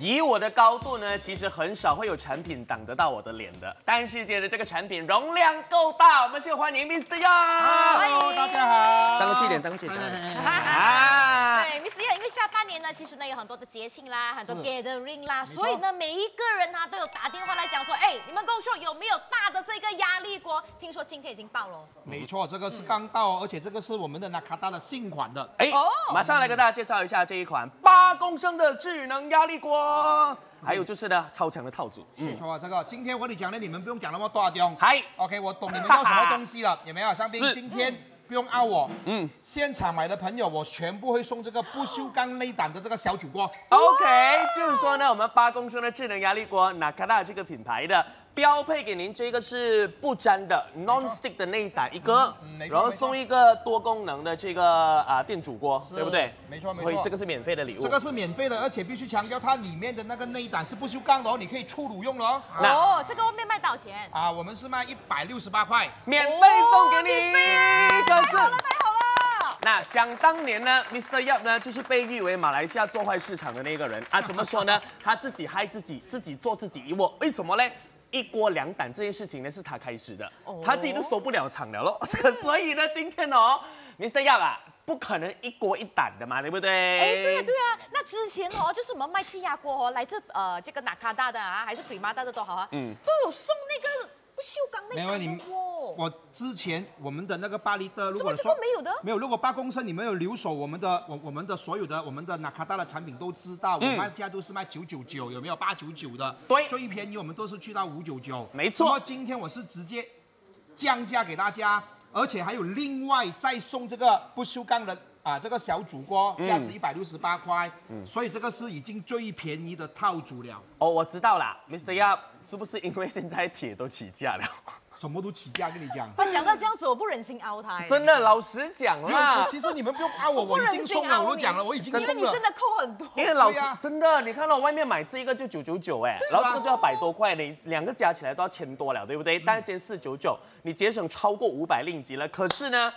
以我的高度呢，其实很少会有产品挡得到我的脸的。但是接着这个产品容量够大，我们先欢迎 Mr. Yang。欢迎大家好，张个气点，张个气点。啊，对，Mr. Yang，因为下半年呢，其实呢有很多的节庆啦，很多 gathering 啦，所以呢每一个人呢都有打电话来讲说，哎，你们跟我说有没有大的这个压力锅？听说今天已经爆了。没错，这个是刚到，而且这个是我们的那卡达的新款的。哎，马上来跟大家介绍一下这一款八公升的智能压力锅。还有就是呢，超强的套组。没错啊，这个今天我跟你讲的，你们不用讲那么多，兄。嗨，OK，我懂你们要什么东西了，有没有？香槟，今天不用拗我。嗯。现场买的朋友，我全部会送这个不锈钢内胆的这个小煮锅。OK，就是说呢，我们八公升的智能压力锅，纳卡达这个品牌的。标配给您这个是不粘的 non-stick 的内胆一个，然后送一个多功能的这个啊电煮锅，对不对？没错没错，所以这个是免费的礼物。这个是免费的，而且必须强调它里面的那个内胆是不锈钢的哦，你可以出炉用的哦。哦，这个外面卖多少钱？啊，我们是卖一百六十八块，免费送给你。可是太好了，太好了。那想当年呢，Mr. Yap 呢就是被誉为马来西亚做坏市场的那个人啊？怎么说呢？他自己害自己，自己做自己一窝。为什么呢？一锅两胆这件事情呢，是他开始的，他自己就受不了场了咯。所以呢，今天哦，Mr. Yap 啊，不可能一锅一胆的嘛，对不对？哎，对啊，对啊。那之前哦，就是我们卖气压锅哦，来自呃这个纳卡大的啊，还是 Prima 的都好啊，嗯，都有送那个。不锈钢那个我之前我们的那个巴黎的，如果说没有的，没有。如果八公升你们有留守我们的，我我们的所有的我们的纳卡达的产品都知道，我卖家都是卖九九九，有没有八九九的？对，最便宜我们都是去到五九九，没错。那么今天我是直接降价给大家，而且还有另外再送这个不锈钢的。啊，这个小煮锅价值一百六十八块，所以这个是已经最便宜的套组了。哦，我知道了，Mr. Yap，是不是因为现在铁都起价了？什么都起价，跟你讲。他讲到这样子，我不忍心凹他。真的，老实讲啦。其实你们不用 凹我，我已经送了，我都讲了，我已经送了。因为你真的扣很多。因为老实，真的，你看到外面买这一个就九九九哎，然后这个就要百多块，你两个加起来都要千多了，对不对？但是今天四九九，你节省超过五百令吉了。可是呢？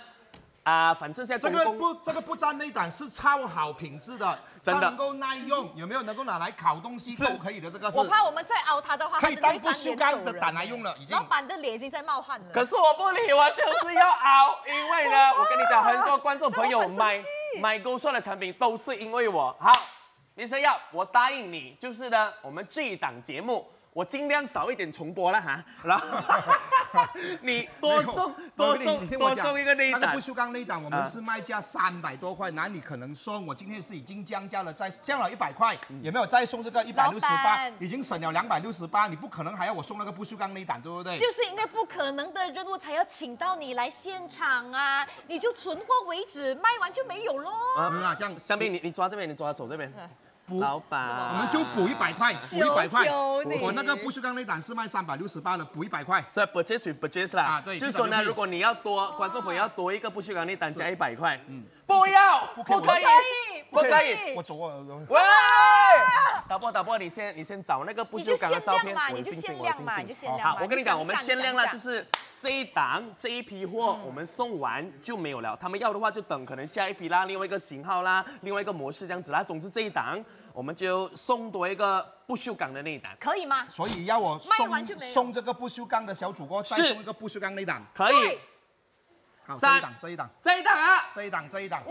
啊，反正现在这个不，这个不粘内胆是超好品质的，真的能够耐用，有没有能够拿来烤东西都可以的？这个是。我怕我们再熬它的话，可以当不锈钢的胆来用了，已经。老板的脸已经在冒汗了。可是我不理，我就是要熬，因为呢，我跟你讲，很多观众朋友买买勾算的产品都是因为我。好，林生耀，我答应你，就是呢，我们这一档节目。我尽量少一点重播了哈，然后 你多送多送多送一个内胆，不锈钢内胆我们是卖价三百多块，哪里可能送？我今天是已经降价了，再降了一百块，有没有再送这个一百六十八？已经省了两百六十八，你不可能还要我送那个不锈钢内胆，对不对？就是因为不可能的任务才要请到你来现场啊！你就存货为止，卖完就没有喽。啊，这样，香槟，你你抓这边，你抓手这边。老板，我们就补一百块，补一百块。我那个不锈钢内胆是卖三百六十八的，补一百块。所以 budget budget 啦。啊，对。就是说呢，如果你要多，观众朋友要多一个不锈钢内胆，加一百块。嗯。不要，不可以，不可以。我走啊。喂。导播，导播，你先，你先找那个不锈钢的照片，我信心，我信心。好，我跟你讲，我们限量了，就是这一档这一批货，我们送完就没有了。他们要的话就等，可能下一批啦，另外一个型号啦，另外一个模式这样子啦。总之这一档。我们就送多一个不锈钢的内胆，可以吗？所以要我送送这个不锈钢的小主锅，再送一个不锈钢内胆，可以。好，这一档，这一档，这一档啊，这一档，这一档。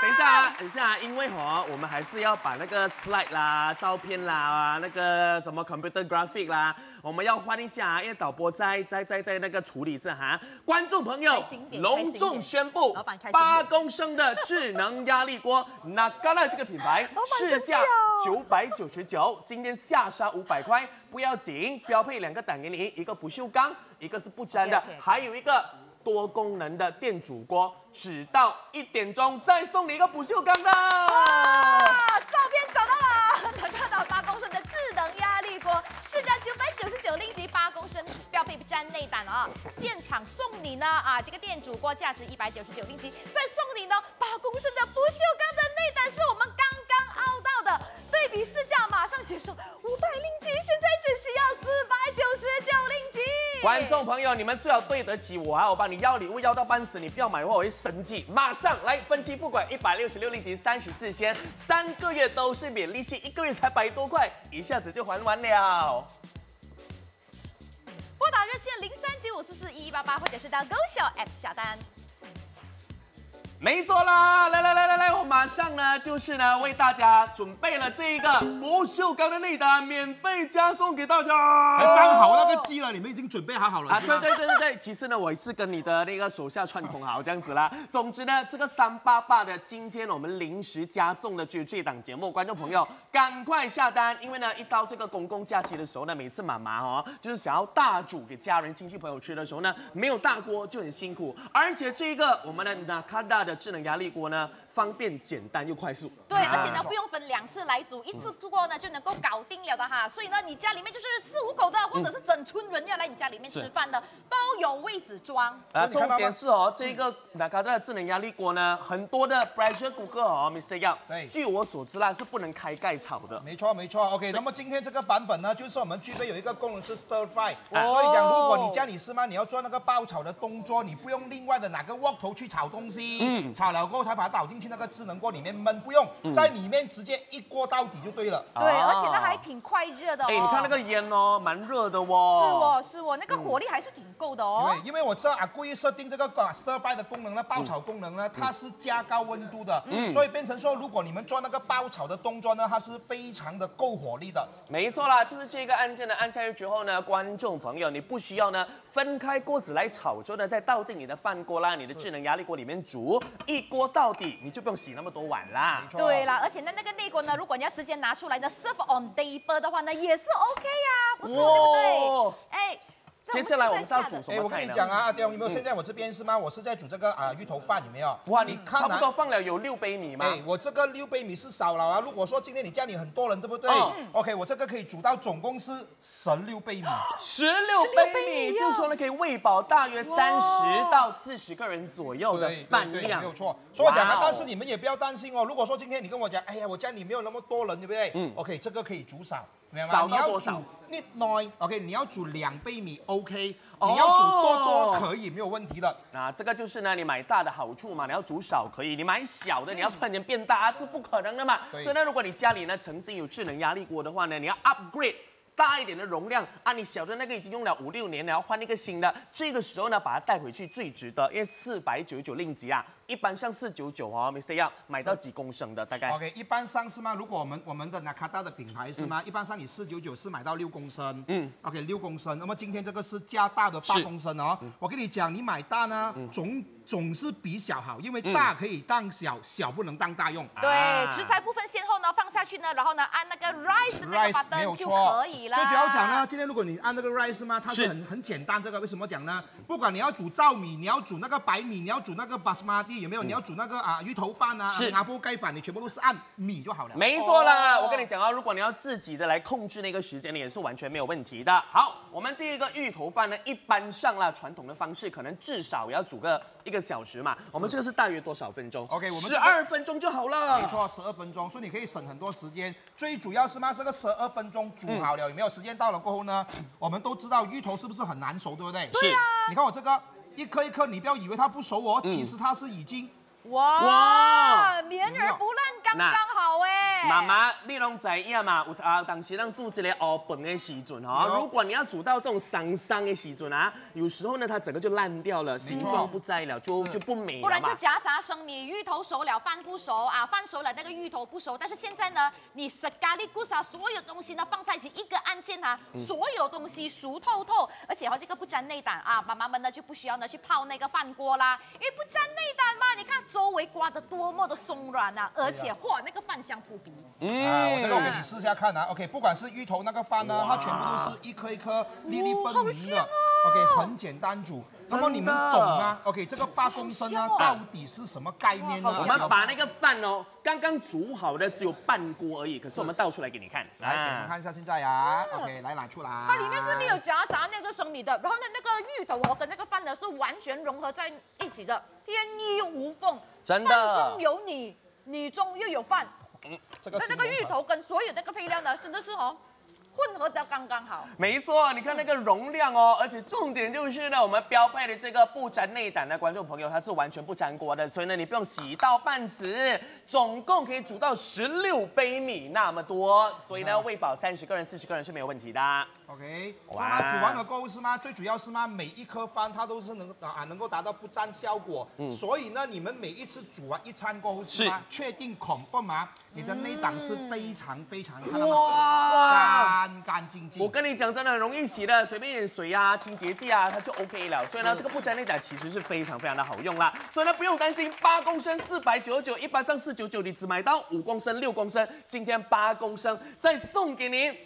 等一下啊，等一下啊，因为哈，我们还是要把那个 slide 啦、照片啦、那个什么 computer graphic 啦，我们要换一下啊，因为导播在在在在那个处理这哈。观众朋友，隆重宣布，八公升的智能压力锅，那刚才这个品牌市价九百九十九，今天下杀五百块，不要紧，标配两个胆给你，一个不锈钢，一个是不粘的，还有一个。多功能的电煮锅，只到一点钟再送你一个不锈钢的。哇照片找到了，能看到八公升的智能压力锅，市价九百九十九令吉，八公升标配不粘内胆啊！现场送你呢啊，这个电煮锅价值一百九十九令吉，再送你呢八公升的不锈钢的内胆，是我们刚刚凹到的，对比市价马上结束，五百令吉，现在只需要四百九十九令吉。观众朋友，你们最好对得起我啊！我帮你要礼物要到半死，你不要买的话我会生气。马上来分期付款，一百六十六令吉三十四千，三个月都是免利息，一个月才百多块，一下子就还完了。拨打热线零三九五四四一一八八，或者是到 Go 小 App 下单。没错啦，来来来来来，我马上呢就是呢为大家准备了这一个不锈钢的内胆，免费加送给大家。还放好那个鸡了，你们已经准备好好了啊，对对对对对，其实呢，我是跟你的那个手下串通好这样子啦。总之呢，这个三八八的今天我们临时加送的就是这档节目，观众朋友赶快下单，因为呢，一到这个公共假期的时候呢，每次妈妈哦，就是想要大煮给家人亲戚朋友吃的时候呢，没有大锅就很辛苦，而且这个我们的 Nakada 的智能压力锅呢，方便简单又快速。对，而且呢不用分两次来煮，一次过呢就能够搞定了的哈。所以呢，你家里面就是四五口的，或者是整村人要来你家里面吃饭的，都有位置装。啊，重点是哦，这个 Nakada 的智能压力锅呢，很多的 pressure cooker 哦，Mr. Yang，对据我所知啦，是不能开盖炒的。没错没错，OK。那么今天这个版本呢，就是我们具备有一个功能是 stir fry，、哦所以讲如果你家里是吗，你要做那个爆炒的动作，你不用另外的哪个锅头去炒东西，嗯炒了过后才把它倒进去那个智能锅里面焖，不用，在里面直接一锅到底就对了。对，哦而且它还挺快热的哦。哎，你看那个烟哦，蛮热的哦是哦。哦是哦，那个火力还是挺够的哦。对，因为我知道啊，故意设定这个啊 stir fry 的功能呢，爆炒功能呢，它是加高温度的，所以变成说，如果你们做那个爆炒的动作呢，它是非常的够火力的。没错啦，就是这个按键呢，按下去之后呢，观众朋友，你不需要呢分开锅子来炒，之后呢再倒进你的饭锅啦、你的智能压力锅里面煮，一锅到底，你就不用洗那么多碗啦对啦，而且呢，那个内锅呢，如果你要直接拿出来呢，serve on table 的话呢，也是 OK 呀，不错，对不对？哎，这接下来我们是要煮什哎，我跟么菜呢？你讲啊，阿刁，有没有？现在我这边是吗？我是在煮这个啊芋头饭，有没有？哇，你差不多放了有六杯米吗？哎，我这个六杯米是少了啊。如果说今天你家里很多人，对不对、嗯 o k 我这个可以煮到总共是十六杯米。十六杯杯米，米就是说呢，可以喂饱大约三十到四十个人左右的对饭对对，量，没有错。所以我讲啊但是你们也不要担心哦。如果说今天你跟我讲，哎呀，我家里没有那么多人，对不对？嗯。OK，这个可以煮少？少多少煮一耐，OK，你要煮两杯米，OK。哦你要煮多多可以，没有问题的。那这个就是呢，你买大的好处嘛，你要煮少可以，你买小的，你要突然间变大，是不可能的嘛。所以呢，如果你家里呢曾经有智能压力锅的话呢，你要 upgrade。大一点的容量啊，你小的那个已经用了五六年了，要换一个新的，这个时候呢，把它带回去最值得，因为四百九十九令吉啊，一般像四九九哦，Mr. 要买到几公升的大概？OK，一般上是吗？如果我们我们的 Nakata 的品牌是吗？一般上你四九九是买到六公升，嗯，OK，六公升。那么今天这个是加大的八公升哦。我跟你讲，你买大呢，总总是比小好，因为大可以当小，小不能当大用。对，啊食材部分先后呢放下去呢，然后呢按那个 rice 的那个 rice 没有 button 就错可以了。最主要讲呢，今天如果你按那个 rice 吗？它是是很很简单。这个为什么讲呢？不管你要煮糙米，你要煮那个白米，你要煮那个 basmati，有没有？你要煮那个啊鱼头饭啊，是拿波盖饭，你全部都是按米就好了。没错啦，哦我跟你讲啊，如果你要自己的来控制那个时间，你也是完全没有问题的。好，我们这个芋头饭呢，一般上啦，传统的方式可能至少也要煮个一个小时嘛。我们这个是大约多少分钟 OK，我们这十二分钟就好了。没错，十二分钟，所以你可以省很多时间。最主要是嘛？这个十二分钟煮好了，有没有？时间到了过后呢，我们都知道芋头是不是很难熟，对不对？是。你看我这个一颗一颗，你不要以为它不熟哦，其实它是已经哇哇绵而不烂，刚刚好哎。妈妈，你拢知影嘛？有啊，当时咱煮一个熬饭的时阵哈，如果你要煮到这种桑桑的时阵啊，有时候呢，它整个就烂掉了，形状不在了，就就不美了不然。就夹杂生米，芋头熟了，饭不熟啊，饭熟了，那个芋头不熟。但是现在呢，你是咖喱古沙所有东西呢放在一起，一个按键啊，所有东西熟透透，而且哈这个不沾内胆啊，妈妈们呢就不需要呢去泡那个饭锅啦，因为不沾内胆嘛，你看周围刮得多么的松软啊，而且哇那个饭香扑鼻。啊，我这个我给你试一下看啊。OK，不管是芋头那个饭呢，它全部都是一颗一颗粒粒分好明的。香哦 OK，很简单煮。那么你们懂吗？OK，这个八公升呢好香哦，到底是什么概念呢？我们把那个饭哦，刚刚煮好的只有半锅而已，可是我们倒出来给你看。来给你们看一下现在啊。OK，来拿出来。它里面是没有夹杂那个生米的，然后呢，那个芋头哦跟那个饭呢是完全融合在一起的，天衣无缝。真的饭中有你，你中又有饭。嗯这个那那个芋头跟所有那个配料呢，真的是哦，混合的刚刚好。没错，你看那个容量哦，而且重点就是呢，我们标配的这个不粘内胆的观众朋友，它是完全不粘锅的，所以呢，你不用洗到半死，总共可以煮到十六杯米那么多，所以呢，喂饱三十个人、四十个人是没有问题的。OK，所以它煮完了过后是吗？最主要是吗？每一颗饭它都是能啊能够达到不粘效果，所以呢，你们每一次煮完一餐过后是吗？确定 confirm 吗？你的内胆是非常非常？哇！干干净净。我跟你讲，真的很容易洗的，随便一点水啊、清洁剂啊，它就 OK 了。所以呢，这个不粘内胆其实是非常非常的好用啦。所以呢，不用担心，八公升四百九十九，一般上四九九，你只买到五公升、六公升，今天八公升再送给您。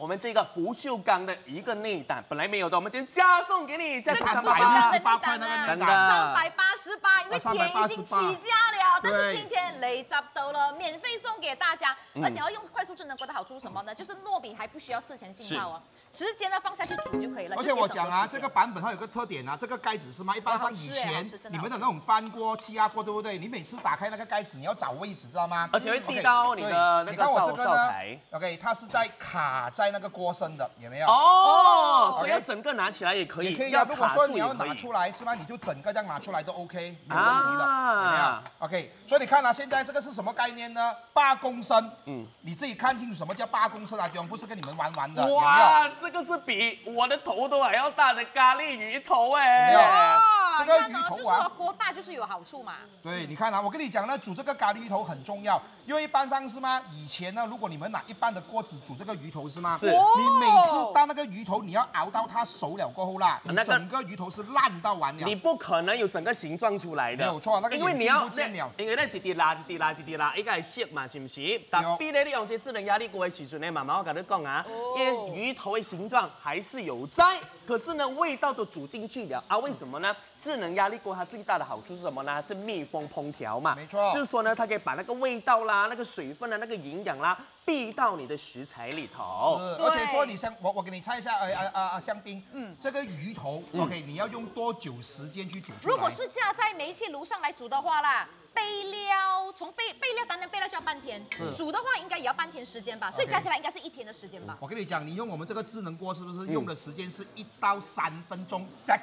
我们这个不锈钢的一个内胆，本来没有的，我们今天加送给你，加三送百八十八块那个内三百八十八，因为啊天已经起价了，但是今天雷砸到了，免费送给大家，嗯。而且要用快速智能锅的好处是什么呢？就是糯米还不需要事前浸泡哦，直接呢放下去煮就可以了。而且我讲啊，这个版本它有个特点啊，这个盖子是吗？一般上以前你们的那种翻锅、气压锅，对不对？你每次打开那个盖子，你要找位置，知道吗？而且会滴到你的那个你看我灶这个呢灶台。，OK，它是在卡在那个锅身的，有没有？哦，所以要整个拿起来也可以，也可以啊。如果说你要拿出来是吗？你就整个这样拿出来都 OK，没有问题的，啊有没有？OK，所以你看啊，现在这个是什么概念呢？八公升，嗯，你自己看清楚什么叫八公升啊，兄，不是跟你们玩玩的，有没有？这个是比我的头都还要大的咖喱鱼头哎！这个鱼头啊锅大就是有好处嘛。对，你看啊，我跟你讲呢，煮这个咖喱鱼头很重要，因为一般上是吗？以前呢，如果你们拿一般的锅子煮这个鱼头是吗？是你每次当那个鱼头，你要熬到它熟了过后啦，你那整个鱼头是烂到完了。你不可能有整个形状出来的，没有错那个因为你要见了因为咧滴滴啦滴滴啦滴滴啦，一个系色嘛，是不是？但比咧你用这智能压力锅的时阵呢，妈妈我跟你讲啊，哦因为鱼头的形状还是有在，可是呢味道都煮进去了啊？为什么呢？智能压力锅它最大的好处是什么呢？是密封烹调嘛，没错就是说呢，它可以把那个味道啦、那个水分啊、那个营养啦，避到你的食材里头。是，而且说你香，我我给你猜一下，呃呃呃呃，香槟，嗯，这个鱼头，OK，你要用多久时间去煮？如果是架在煤气炉上来煮的话啦，备料从备备料，单单备料就要半天，是煮的话应该也要半天时间吧，所以加起来应该是一天的时间吧。我跟你讲，你用我们这个智能锅是不是用的时间是一到三分钟？三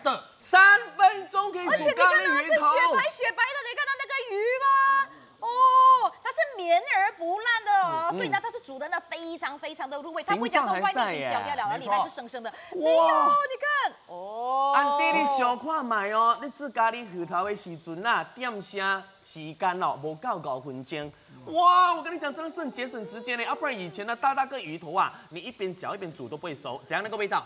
分钟可以而且你煮咖看到它是雪。白雪白的，你看到那个鱼吗？哦，它是绵而不烂的哦，所以呢，它是煮的呢非常非常的入味，它不会讲说外面已经焦掉了，然后里面是生生的。哇，你看，哦，安迪，你想看卖哦，你自家你鱼头的时阵啊，点声时间哦，无够五分钟。哇，我跟你讲，真的是很节省时间呢，要、不然以前呢大大个鱼头啊，你一边嚼一边煮都不会熟，怎样那个味道？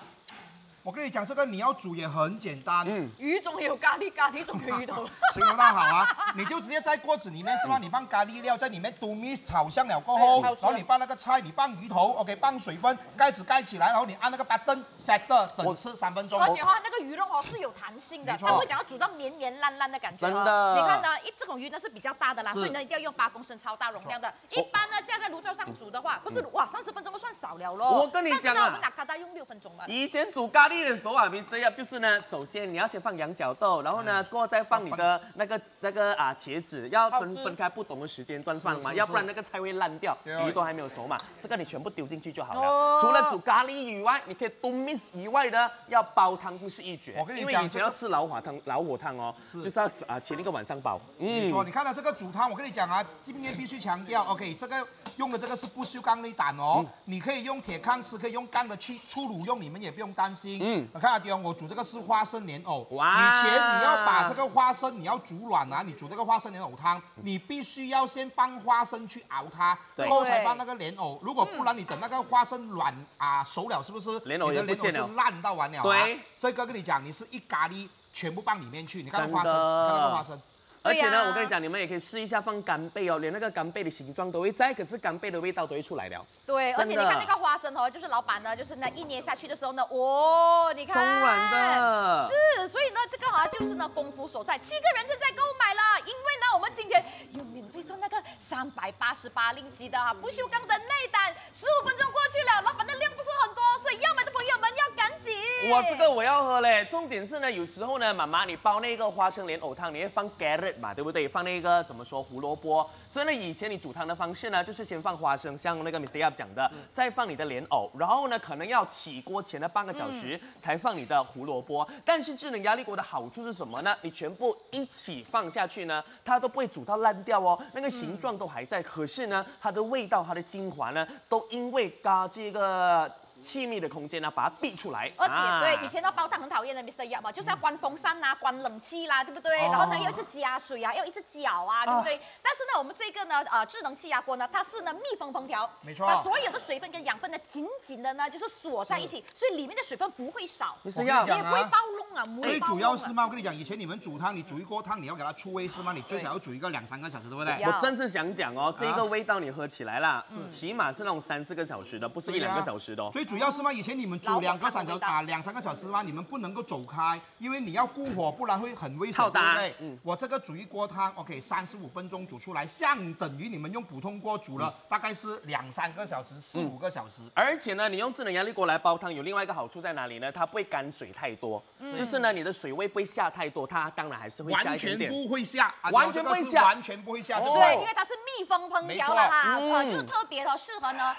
我跟你讲，这个你要煮也很简单，嗯，鱼中有咖喱，咖喱总有鱼头。形容到好啊，你就直接在锅子里面是吗？你放咖喱料在里面嘟米炒香了过后，然后你放那个菜，你放鱼头，OK，放水分，盖子盖起来，然后你按那个 button set 的，等吃三分钟。而且话，那个鱼肉哦是有弹性的它不会讲要煮到绵绵烂烂的感觉哦。真的你看呢，一这种鱼呢是比较大的啦，所以呢一定要用八公升超大容量的。一般呢架在炉灶上煮的话，不是哇三十分钟都算少了咯。我跟你讲啊我们拿卡达用六分钟吧。以前煮咖喱的时候啊，Mr. Yap 就是呢，首先你要先放羊角豆，然后呢，过后再放你的那个那个啊茄子，要分分开不同的时间段放嘛，是是要不然那个菜会烂掉，鱼都还没有熟嘛。这个你全部丢进去就好了。哦除了煮咖喱以外，你可以炖 miss 以外的，要煲汤不是一绝。我跟你因为以前要吃老火汤，老火汤哦，就是要啊前一个晚上煲。没错，你看到这个煮汤，我跟你讲啊，今天必须强调，OK，这个用的这个是不锈钢内胆哦，你可以用铁炕吃，可以用钢的去粗卤用，你们也不用担心。嗯，我看阿弟我煮这个是花生莲藕，哇。以前你要把这个花生你要煮软啊，你煮这个花生莲藕汤，你必须要先帮花生去熬它，对。过后才帮那个莲藕，如果不然你等那个花生软啊熟了，是不是？莲藕你的莲藕是烂到完了啊。对，这个跟你讲，你是一咖喱全部放里面去，你看花生，的。看那个花生。而且呢，我跟你讲，你们也可以试一下放干贝哦，连那个干贝的形状都会在，可是干贝的味道都会出来了。对，而且你看那个花生哦，就是老板呢，就是那一捏下去的时候呢，哦，你看松软的是，所以呢，这个好像就是呢功夫所在。七个人正在购买了，因为呢，我们今天有免费送那个三百八十八令吉的哈不锈钢的内胆，十五分钟过去了，老板的量不是很多，所以要买的朋友们要赶紧级。哇，这个我要喝嘞！重点是呢，有时候呢，妈妈你煲那个花生莲藕汤，你会放 carrot 嘛，对不对？放那个怎么说胡萝卜。所以呢，以前你煮汤的方式呢，就是先放花生，像那个 Mr. Yap 讲的，再放你的莲藕，然后呢，可能要起锅前的半个小时才放你的胡萝卜。但是智能压力锅的好处是什么呢？你全部一起放下去呢，它都不会煮到烂掉哦，那个形状都还在。可是呢，它的味道、它的精华呢，都因为嘎这个。气密的空间呢，把它逼出来。而且对以前的煲汤很讨厌的，Mr. Yap 嘛，就是要关风扇啊，关冷气啦，对不对？然后呢，要一直加水啊，要一直搅啊，对不对？但是呢，我们这个呢，呃，智能气压锅呢，它是呢密封烹调，没错把所有的水分跟养分呢紧紧的呢就是锁在一起，所以里面的水分不会少，你是要讲也不会暴弄啊，最主要是嘛，我跟你讲，以前你们煮汤，你煮一锅汤，你要给它出味是吗？你最少要煮一个两三个小时，对不对？我真是想讲哦，这个味道你喝起来啦，起码是那种三四个小时的，不是一两个小时的哦。最主要是嘛，以前你们煮两个三小时啊，两三个小时嘛，你们不能够走开，因为你要顾火，不然会很危险，对不对？嗯我这个煮一锅汤，OK，三十五分钟煮出来，相等于你们用普通锅煮了，大概是两三个小时、四五个小时。而且呢，你用智能压力锅来煲汤，有另外一个好处在哪里呢？它不会干水太多，就是呢，你的水位不会下太多，它当然还是会下完全一点点。不会下，啊完全不会下。完全不会下，对，因为它是密封烹调的哈，就是特别的适合呢。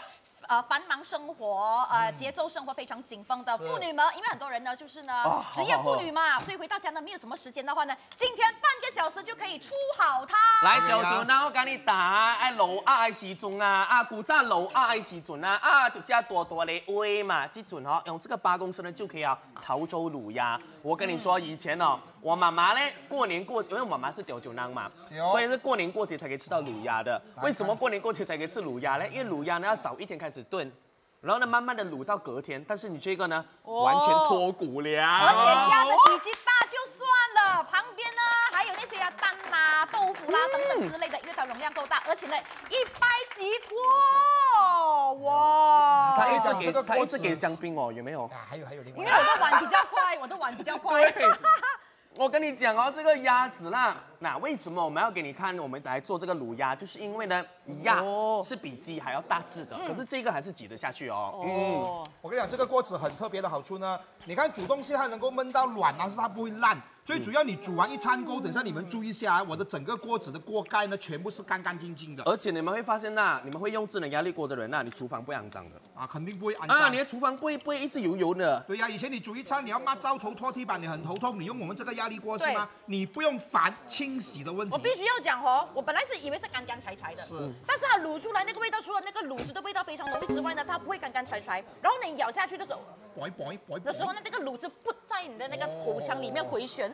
呃，繁忙生活，呃，节奏生活非常紧绷的妇女们，因为很多人呢，就是呢哦，职业妇女嘛，所以回到家呢没有什么时间的话呢，今天半个小时就可以出好它。来调酒，然后跟你打爱卤啊的时阵啊，啊古早卤啊的时阵啊，啊就是要多多的喂嘛，这阵哦用这个八公升呢就可以啊潮州卤鸭。我跟你说，以前哦，我妈妈呢过年过节，因为我妈妈是屌酒囊嘛，所以是过年过节才可以吃到卤鸭的。为什么过年过节才可以吃卤鸭呢？因为卤鸭呢要早一天开始炖。然后呢，慢慢的卤到隔天，但是你这个呢，哦完全脱骨了。而且鸭的体积大就算了，旁边呢还有那些啊蛋啦、豆腐啦等等之类的，因为它容量够大，而且呢一掰即过，哇！他一直给这个他一直给香槟哦，有没有？啊，还有还有另外因为我的碗比较快，我的碗比较快。对，我跟你讲哦，这个鸭子啦，那为什么我们要给你看？我们来做这个卤鸭，就是因为呢，鸭哦是比鸡还要大只的，可是这个还是挤得下去哦。嗯，哦，我跟你讲，这个锅子很特别的好处呢，你看煮东西它能够焖到软，但是它不会烂。最主要你煮完一餐锅，等下你们注意一下啊，我的整个锅子的锅盖呢，全部是干干净净的而且你们会发现呐，你们会用智能压力锅的人呐，你厨房不会肮脏的啊，肯定不会肮脏啊，脏你。的厨房不会不会一直油油的。对呀、以前你煮一餐，你要抹灶头、拖地板，你很头痛。你用我们这个压力锅是吗？你不用烦清洗的问题。我必须要讲哦，我本来是以为是干干柴柴的，是但是它卤出来那个味道，除了那个卤汁的味道非常浓郁之外呢，它不会干干柴柴。然后你咬下去的时候，啵啵啵的时候呢，那个卤汁不在你的那个口腔里面回旋，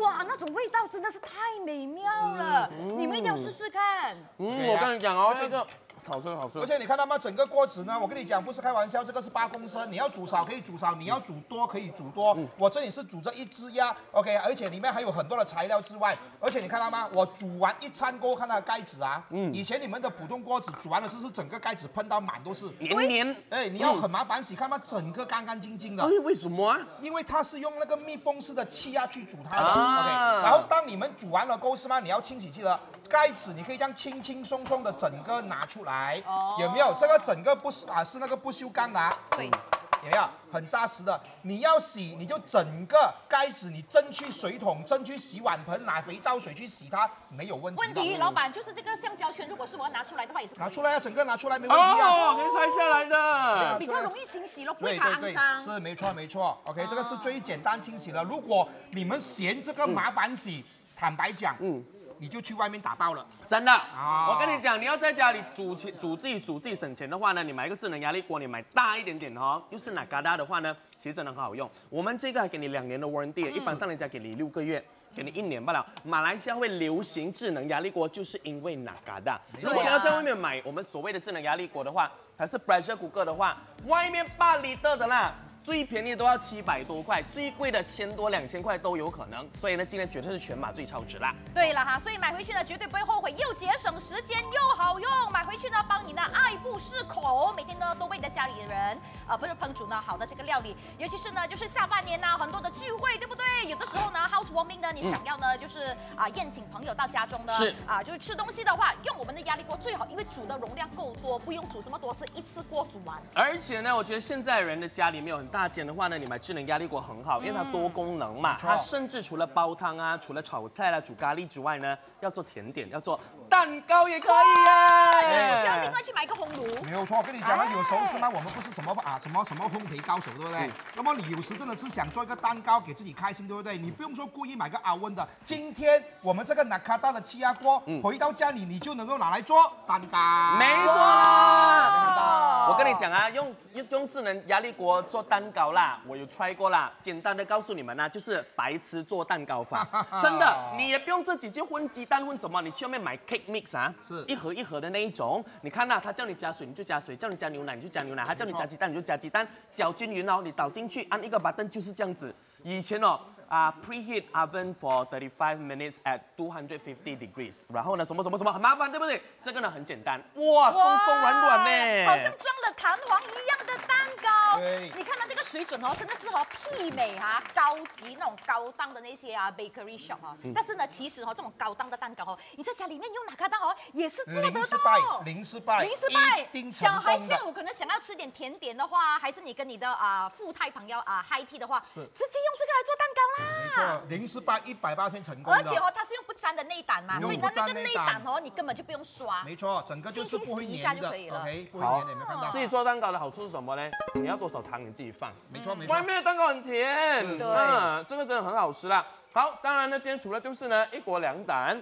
哇，那种味道真的是太美妙了，你们一定要试试看。嗯，我跟你讲哦，这个好吃好吃而。且你看到吗？整个锅子呢，我跟你讲不是开玩笑，这个是八公升，你要煮少可以煮少，你要煮多可以煮多。我这里是煮这一只鸭，OK，而且里面还有很多的材料之外，而且你看到吗？我煮完一餐锅，看它的盖子啊，以前你们的普通锅子煮完了是是整个盖子喷到满都是，黏黏。哎，你要很麻烦洗，看它整个干干净净的哎。，为什么啊？因为它是用那个密封式的气压去煮它的、啊 o k 然后当你们煮完了锅是吗？你要清洗记得盖子，你可以这样轻轻松松的整个拿出来，哦有没有？这个整个不是啊，是那个不锈钢的、啊，对，有没有？很扎实的。你要洗，你就整个盖子你蒸去水桶，蒸去洗碗盆，拿肥皂水去洗它，没有问题的。问题老板就是这个橡胶圈，如果是我要拿出来的话，也是拿出来啊，整个拿出来没问题啊。哦，可以拆下来的。就是比较容易清洗了，不对对对，肮脏。是没错没错。OK，这个是最简单清洗的。如果你们嫌这个麻烦洗，坦白讲，嗯，你就去外面打包了。真的，啊我跟你讲，你要在家里煮钱煮自己煮自己省钱的话呢，你买一个智能压力锅，你买大一点点的哦，又是哪嘎达的话呢，其实真的很好用。我们这个还给你两年的 warranty，、一般上人家给你六个月。给你一年罢了。马来西亚会流行智能压力锅，就是因为哪嘎达。如果你要在外面买我们所谓的智能压力锅的话，还是 pressure cooker 的话，外面八 l 的的啦，最便宜都要七百多块，最贵的千多两千块都有可能。所以呢，今天绝对是全马最超值啦。对了哈，所以买回去呢绝对不会后悔，又节省时间又好用。买回去呢，帮你呢爱不释口，每天呢都为你的家里人，呃，不是烹煮呢好的这个料理，尤其是呢就是下半年呢很多的聚会，对不对？有的时候呢，house housewarming 呢，你想要呢就是啊宴请朋友到家中呢，是啊就是吃东西的话，用我们的压力锅最好，因为煮的容量够多，不用煮这么多次，一次锅煮完。而且呢，我觉得现在人的家里面有很大间的话呢，你买智能压力锅很好，因为它多功能嘛。它甚至除了煲汤啊，除了炒菜啦、煮咖喱之外呢，要做甜点，要做蛋糕也可以不需要另耶。外去买一个烘炉。没有错，我跟你讲了，哎有时候是吗？我们不是什么啊什么什么烘焙高手，对不对？那么你有时真的是想做一个蛋糕给自己开心，对不对？你不用说故意买个阿温的，今天我们这个纳卡达的气压锅，回到家里你就能够拿来做蛋糕。没错啦，我跟你讲啊，用用用智能压力锅做蛋糕啦，我有 try 过啦。简单的告诉你们呢，就是白痴做蛋糕法，真的，你也不用自己去混鸡蛋混什么，你去外面买 cake mix 啊，是一盒一盒的那一种。你看呐、他叫你加水你就加水，叫你加牛奶你就加牛奶，他叫你加鸡蛋你就加鸡蛋，搅均匀哦，你倒进去按一个 button 就是这样子。以前哦。啊、p r e h e a t oven for 35 minutes at 250 degrees，然后呢，什么什么什么很麻烦，对不对？这个呢很简单，哇，松松软软呢，好像装了弹簧一样的蛋糕。对你看它这个水准哦，真的是哦媲美哈、高级那种高档的那些啊 bakery shop 啊。嗯但是呢，其实哦这种高档的蛋糕哦，你在家里面用哪个蛋哦也是做得零失到。败，零失败，零失败小孩。下午可能想要吃点甜点的话，还是你跟你的啊、富太朋友啊、high tea 的话，是直接用这个来做蛋糕啦。没错，零失败，一百八千成功。而且哦，它是用不粘的内胆嘛，所以呢不粘那个内内胆胆哦，你根本就不用刷。没错，整个就是不会轻轻洗一下粘的就可以了，OK，不会粘的，有没有看到自？己做蛋糕的好处是什么呢？你要多少糖你自己放。没错没错外，面的蛋糕很甜，是是嗯，这个真的很好吃啦。好，当然呢，今天除了就是呢一国两胆，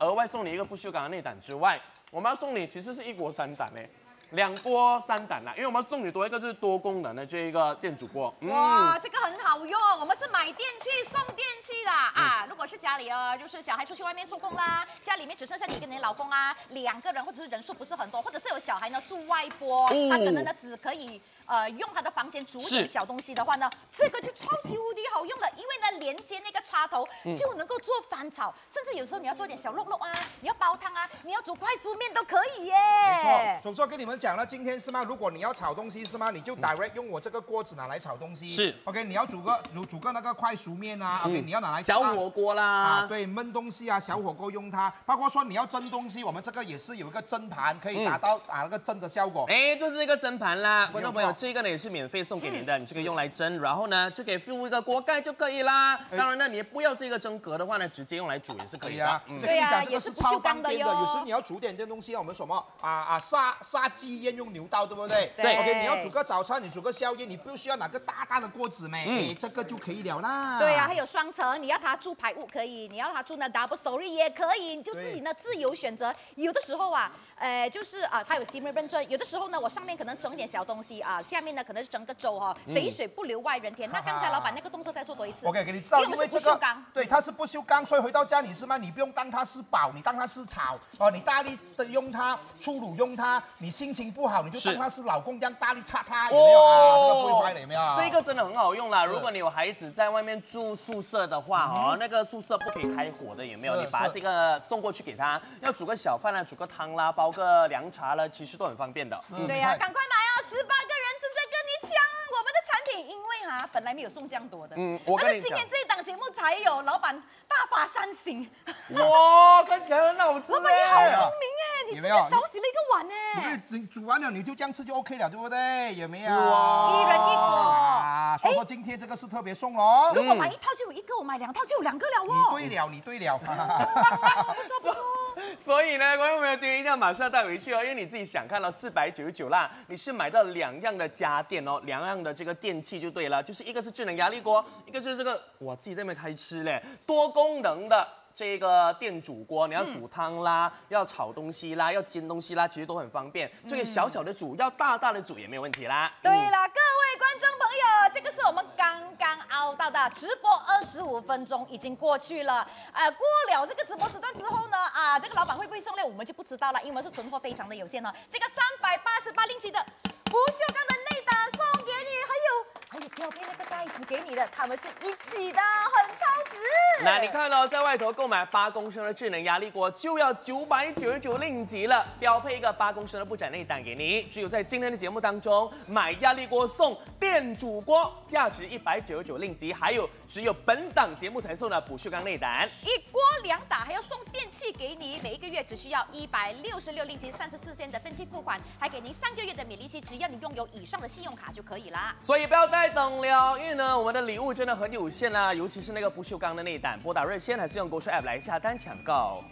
额外送你一个不锈钢的内胆之外，我们要送你其实是一国三胆呢，两锅三档啦，因为我们送你多一个就是多功能的这一个电煮锅。嗯哇，这个很好用，我们是买电器送电器啦嗯啊！如果是家里呃，就是小孩出去外面做工啦，家里面只剩下你跟你老公啊，两个人或者是人数不是很多，或者是有小孩呢住外播，哦他可能呢只可以呃用它的房间煮点小东西的话呢，这个就超级无敌好用了，因为呢连接那个插头嗯就能够做翻炒，甚至有时候你要做点小肉肉啊，你要煲汤啊，你要煮快速面都可以耶。没错，总之跟你们讲了，今天是吗？如果你要炒东西是吗？你就 direct 用我这个锅子拿来炒东西。是 OK，你要煮个煮煮个那个快熟面啊，OK，你要拿来炸小火锅啦，啊，对，焖东西啊，小火锅用它，包括说你要蒸东西，我们这个也是有一个蒸盘，可以达到打那个蒸的效果。哎，就是一个蒸盘啦，观众朋友，这个呢也是免费送给您的，你是可以用来蒸，然后呢就可以 fill 一个锅盖就可以啦。当然呢，你不要这个蒸格的话呢，直接用来煮也是可以的对呀。，嗯这跟你讲，这个是超方便的。有时你要煮点点东西啊，我们什么啊啊杀杀鸡焉用牛刀，对不对？对 OK，你要煮个早餐，你煮个宵夜，你不需要拿个大大的锅子没？哎，这个就可以了啦。对呀、还有双层，你要它住排屋可以，你要它住那 double story 也可以，你就自己呢自由选择。有的时候啊，呃，就是啊，它有 simmer 认证，有的时候呢，我上面可能整点小东西啊，下面呢可能是整个粥哈、肥水不流外人田。那刚才老板那个动作再做多一次。OK，给你知道，因为这个。对它是不锈钢，所以回到家里是吗？你不用当它是宝，你当它是草哦，你大力的用它，粗鲁用它，你心情不好你就当它是老公这样大力擦它，有没有啊？这个不会坏的，有没有？这个真的很好用啦。如果你有孩子在外面住宿舍的话，哦，那个宿舍不可以开火的，有没有？你把这个送过去给他，要煮个小饭啦，煮个汤啦，煲个凉茶啦，其实都很方便的。嗯对呀、赶快买啊！十八个人正在跟你抢我们的产品，因为哈、本来没有送这样多的，嗯我跟你今讲天这一档节目才有，老板大发善心，哇，看起来很好吃老板你好哎聪明哎，你直接有没有烧洗了一个碗你哎。不是你煮完了你就这样吃就 OK 了，对不对？有没有？是哦一人一锅啊，所以说今天这个是特别送喽。如果买一套就有一个，我买两套就有两个了哦你哦。对了，你对了。不错不错。所以呢，观众朋友今天一定要马上带回去哦，因为你自己想看到四百九十九啦，你是买到两样的家电哦，两样的这个电器就对了，就是一个是智能压力锅，一个就是这个我自己在那边开吃嘞，多功能的。这个电煮锅，你要煮汤啦，要炒东西啦，要煎东西啦，其实都很方便。这个小小的煮，要大大的煮也没有问题啦。对了，各位观众朋友，这个是我们刚刚熬到的直播，二十五分钟已经过去了。呃，过了这个直播时段之后呢，啊，这个老板会不会送料，我们就不知道了，因为是存货非常的有限了。这个三百八十八令吉的不锈钢的内胆送给你，还有还有标配那个袋子给你的，它们是一起的，很超值。那你看哦，在外头购买八公升的智能压力锅就要九百九十九令吉了，标配一个八公升的不展内胆给你。只有在今天的节目当中买压力锅送电煮锅，价值一百九十九令吉，还有只有本档节目才送的不锈钢内胆。一锅两打，还要送电器给你，每一个月只需要一百六十六令吉，三十四天的分期付款，还给您三个月的免利息，只要你拥有以上的信用卡就可以啦。所以不要再太懂了，因为呢，我们的礼物真的很有限啦，尤其是那个不锈钢的内胆，拨打热线还是用国税 app 来下单抢购。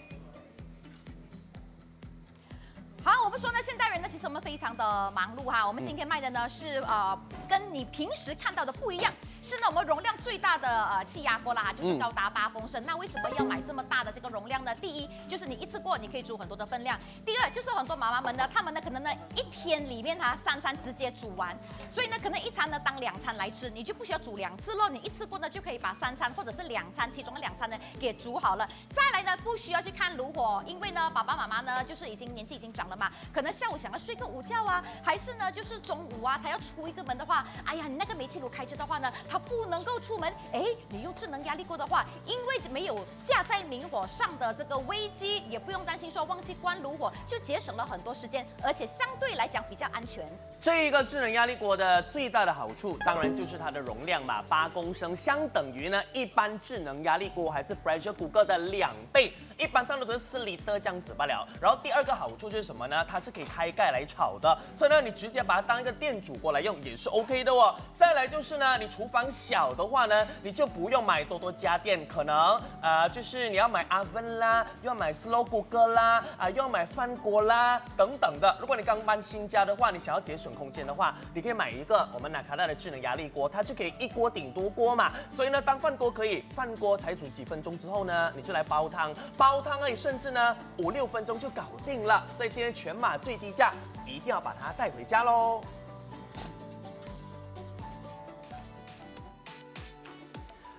好，我们说呢，现代人呢，其实我们非常的忙碌哈。我们今天卖的呢是呃，跟你平时看到的不一样，是呢我们容量最大的呃气压锅啦，就是高达八公升。那为什么要买这么大的这个容量呢？第一，就是你一次过你可以煮很多的分量；第二，就是很多妈妈们呢，她们呢可能呢一天里面哈三餐直接煮完，所以呢可能一餐呢当两餐来吃，你就不需要煮两次咯，你一次过呢就可以把三餐或者是两餐其中的两餐呢给煮好了。再来呢不需要去看炉火，因为呢爸爸妈妈呢就是已经年纪已经长了嘛，可能下午想要睡个午觉啊，还是呢就是中午啊他要出一个门的话，哎呀你那个煤气炉开着的话呢，他不能够出门，哎你用智能压力锅的话，因为没有架在明火上的这个危机，也不用担心说忘记关炉火，就节省了很多时间，而且相对来讲比较安全。这一个智能压力锅的最大的好处，当然就是它的容量嘛，八公升，相等于呢一般智能压力锅还是 pressure cooker 的两倍，一般上的都是四厘的这样子罢了。然后第二个好处就是什么呢？它是可以开盖来炒的，所以呢你直接把它当一个电煮锅来用也是 OK 的哦。再来就是呢，你厨房小的话呢，你就不用买多多家电，可能呃就是你要买 oven 啦，要买 slow cooker 啦，啊要买饭锅啦等等的。如果你刚搬新家的话，你想要节省空间的话，你可以买一个我们纳卡纳的智能压力锅，它就可以一锅顶多锅嘛。所以呢，当饭锅可以，饭锅才煮几分钟之后呢，你就来煲汤，煲汤而已，甚至呢五六分钟就搞定了。所以今天全马最低价，一定要把它带回家喽。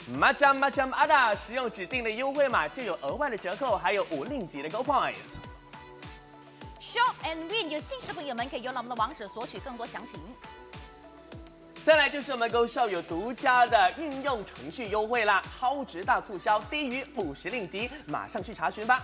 Macam Macam Ada，使用指定的优惠码就有额外的折扣，还有五令吉的 Go Points。Shop and Win 有兴趣的朋友们可以用到我们的网址索取更多详情。再来就是我们 Go Shop 有独家的应用程序优惠啦，超值大促销，低于五十令吉，马上去查询吧。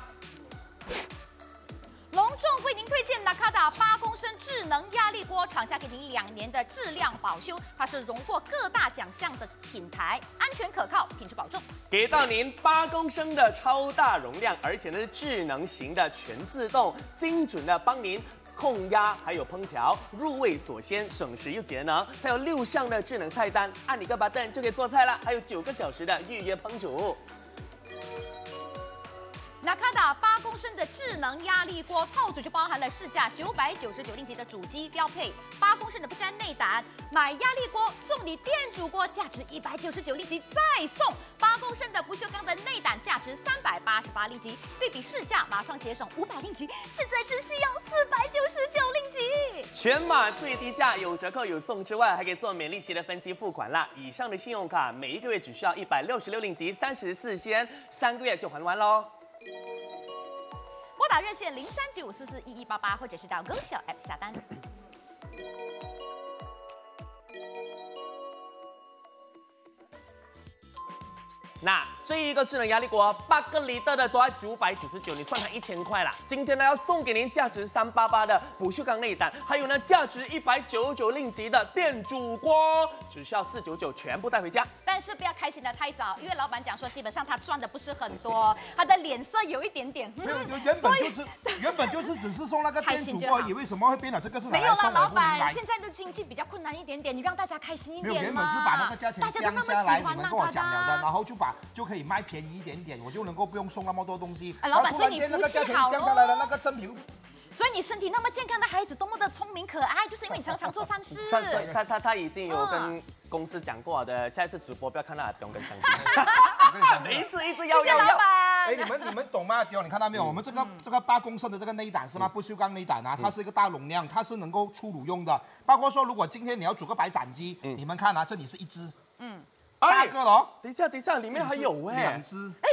隆重为您推荐 Nakata 八公升智能压力锅，厂家给您两年的质量保修，它是荣获各大奖项的品牌，安全可靠，品质保证。给到您八公升的超大容量，而且呢是智能型的全自动，精准的帮您控压，还有烹调，入味锁鲜，省时又节能。它有六项的智能菜单，按你个把摁就可以做菜了，还有九个小时的预约烹煮。Nakata 八公升的智能压力锅套组就包含了市价九百九十九令吉的主机标配，八公升的不粘内胆，买压力锅送你电煮锅，价值一百九十九令吉，再送八公升的不锈钢的内胆，价值三百八十八令吉，对比市价马上节省五百令吉，现在只需要四百九十九令吉。全马最低价有折扣有送之外，还可以做免利息的分期付款啦。以上的信用卡每一个月只需要一百六十六令吉，三十四仙，三个月就还完喽。拨打热线零三九五四四一一八八，或者是到 Go 小 App 下单。那这一个智能压力锅八个 l 的的都要九百九十九，你算它一千块啦。今天呢要送给您价值三八八的不锈钢内胆，还有呢价值一百九十九令吉的电煮锅，只需要四九九全部带回家。但是不要开心的太早，因为老板讲说，基本上他赚的不是很多，他的脸色有一点点。没有，原本就是原本就是只是送那个电煮锅而已，为什么会变了这个是拿没有啦，来送老？板现在的经济比较困难一点点，你让大家开心一没有，点嘛。原本是把那个价钱大家都那么降下来，喜欢你们跟我讲了的，然后就把就可以卖便宜一点点，我就能够不用送那么多东西。哎老板然后突然间那个价钱降下来了，那个真品所以你身体那么健康的孩子多么的聪明可爱，就是因为你常常做善事。他他他他已经有跟公司讲过的，下一次直播不要看到阿东跟香槟，我跟你讲一直一直要要要。哎，板。你们你们懂吗？丢，你看到没有？我们这个这个八公升的这个内胆是吗？不锈钢内胆啊，它是一个大容量，它是能够出卤用的。包括说，如果今天你要煮个白斩鸡，你们看啊，这里是一只，大哎个的哦，等一下等一下，里面还有哎两，只，哎，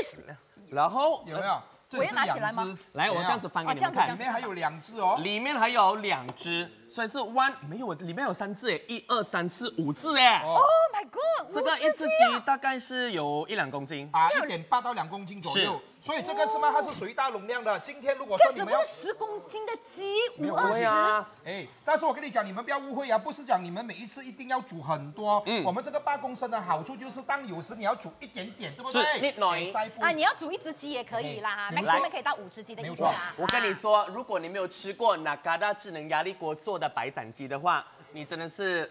然后有没有？这是我要拿起来吗两只，来，我这样子翻给你们看里。面还有两只哦。里面还有两只，所以是 one 没有，里面有三只哎，一二三四五只哎。哦 Oh my god！这个一只鸡鸡大概是有一两公斤。啊，一点八到两公斤左右，所以这个是吗？它是属于大容量的。今天如果说你们要十公斤的鸡，没有五二十。对啊，哎，但是我跟你讲，你们不要误会啊，不是讲你们每一次一定要煮很多。嗯，我们这个八公升的好处就是，当有时你要煮一点点，对不对？是一点哎塞不啊，你要煮一只鸡也可以啦，你们 maximum 来可以到五只鸡的意思没有错啦。我跟你啊，说，如果你没有吃过 Nagada 智能压力锅做的白斩鸡的话，你真的是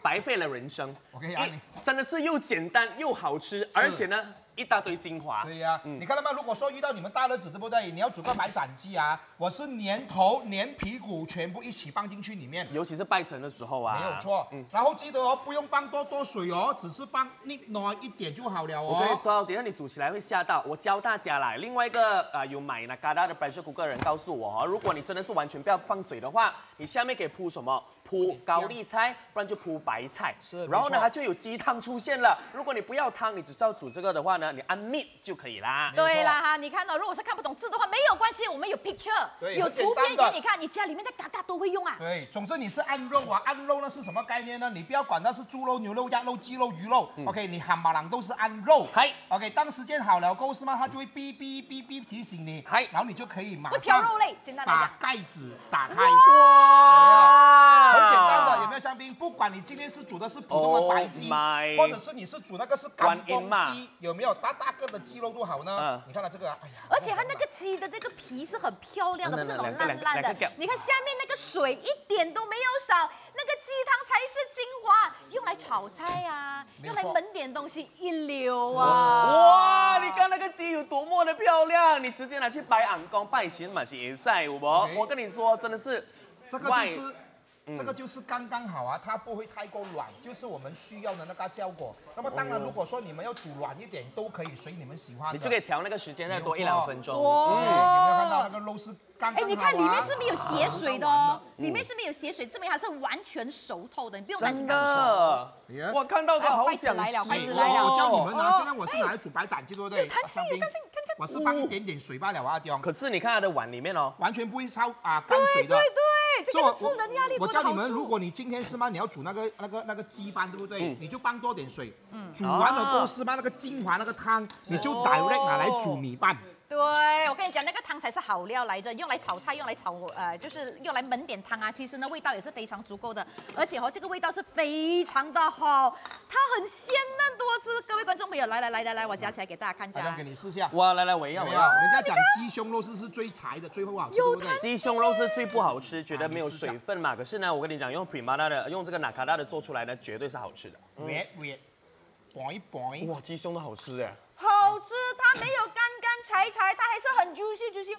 白费了人生。我可以按你讲真的是又简单又好吃，而且呢一大堆精华。对呀、你看到吗？如果说遇到你们大日子，对不对？你要煮个白斩鸡啊，我是连头连皮骨全部一起放进去里面。尤其是拜神的时候啊，没有错，然后记得哦，不用放多多水哦，只是放一挪一点就好了哦。我跟你说，等一下你煮起来会吓到。我教大家啦，另外一个呃有买那 Gada 的 pressure cooker 的人告诉我哦，如果你真的是完全不要放水的话，你下面可以铺什么？铺高丽菜，不然就铺白菜。是然后呢，它就有鸡汤出现了。如果你不要汤，你只是要煮这个的话呢，你按 meat 就可以啦。对啦哈，你看到、如果是看不懂字的话，没有关系，我们有 picture，有图片给你看，你家里面的嘎嘎都会用啊。对，总之你是按肉啊，按肉那是什么概念呢？你不要管它是猪肉、牛肉、鸭肉、鸡肉、鱼肉、o k 你喊马郎都是按肉。嗨，OK，当时间好了够是吗？它就会哔哔哔哔提醒你，嗨然后你就可以马不挑上肉类，简单来把讲，盖子打开。哇很简单的，有没有香槟？不管你今天是煮的是普通的白鸡 Oh 或者是你是煮那个是干观音嘛公鸡，有没有大大个的鸡肉都好呢？嗯你看到这个啊，哎呀，而且它那个鸡的那个皮是很漂亮的，不是那种烂烂的。你看下面那个水一点都没有少，那个鸡汤才是精华，用来炒菜啊，用来焖点东西一流啊。哇，你看那个鸡有多么的漂亮，你直接拿去摆暗光、拜神嘛是也晒，有不？OK 我跟你说，真的是，这个就是。这个就是刚刚好啊，它不会太过软，就是我们需要的那个效果。那么当然，如果说你们要煮软一点，都可以随你们喜欢。你就可以调那个时间再多一两分钟。哇对，有没有看到那个肉是刚刚好？你看里面是没有血水的哦，嗯里面是没有血水，证明它是完全熟透的，你不用担心。的，我看到都好想哎筷子来了吃筷子来了我教你们啊，哦现在我是拿来煮白斩鸡，对不对？有弹性啊有弹性看看我是放一点点水罢了啊，阿刁，可是你看它的碗里面哦，完全不会烧啊干水的。对对，这个所以我智能压力我教你们，如果你今天是吗？你要煮那个那个那个鸡饭，对不对？嗯你就放多点水，煮完了过后是吗？那个精华那个汤，你就 direct 拿来煮米饭。对，我跟你讲，那个汤才是好料来着，用来炒菜，用来炒呃，就是用来焖点汤啊。其实呢，味道也是非常足够的，而且哦，这个味道是非常的好，它很鲜嫩多汁。各位观众朋友，来来来来来，我夹起来给大家看一下给。你试下。哇，来来，我也要？我要。人家讲鸡胸肉是是最柴的，最不好吃，对不对？鸡胸肉是最不好吃，觉得没有水分嘛。可是呢，我跟你讲，用 Primada 的，用这个 Nakada 的做出来呢，绝对是好吃的。喂喂，拌一拌。哇，鸡胸都好吃哎。好吃，它没有干干柴柴，它还是很 juicy juicy，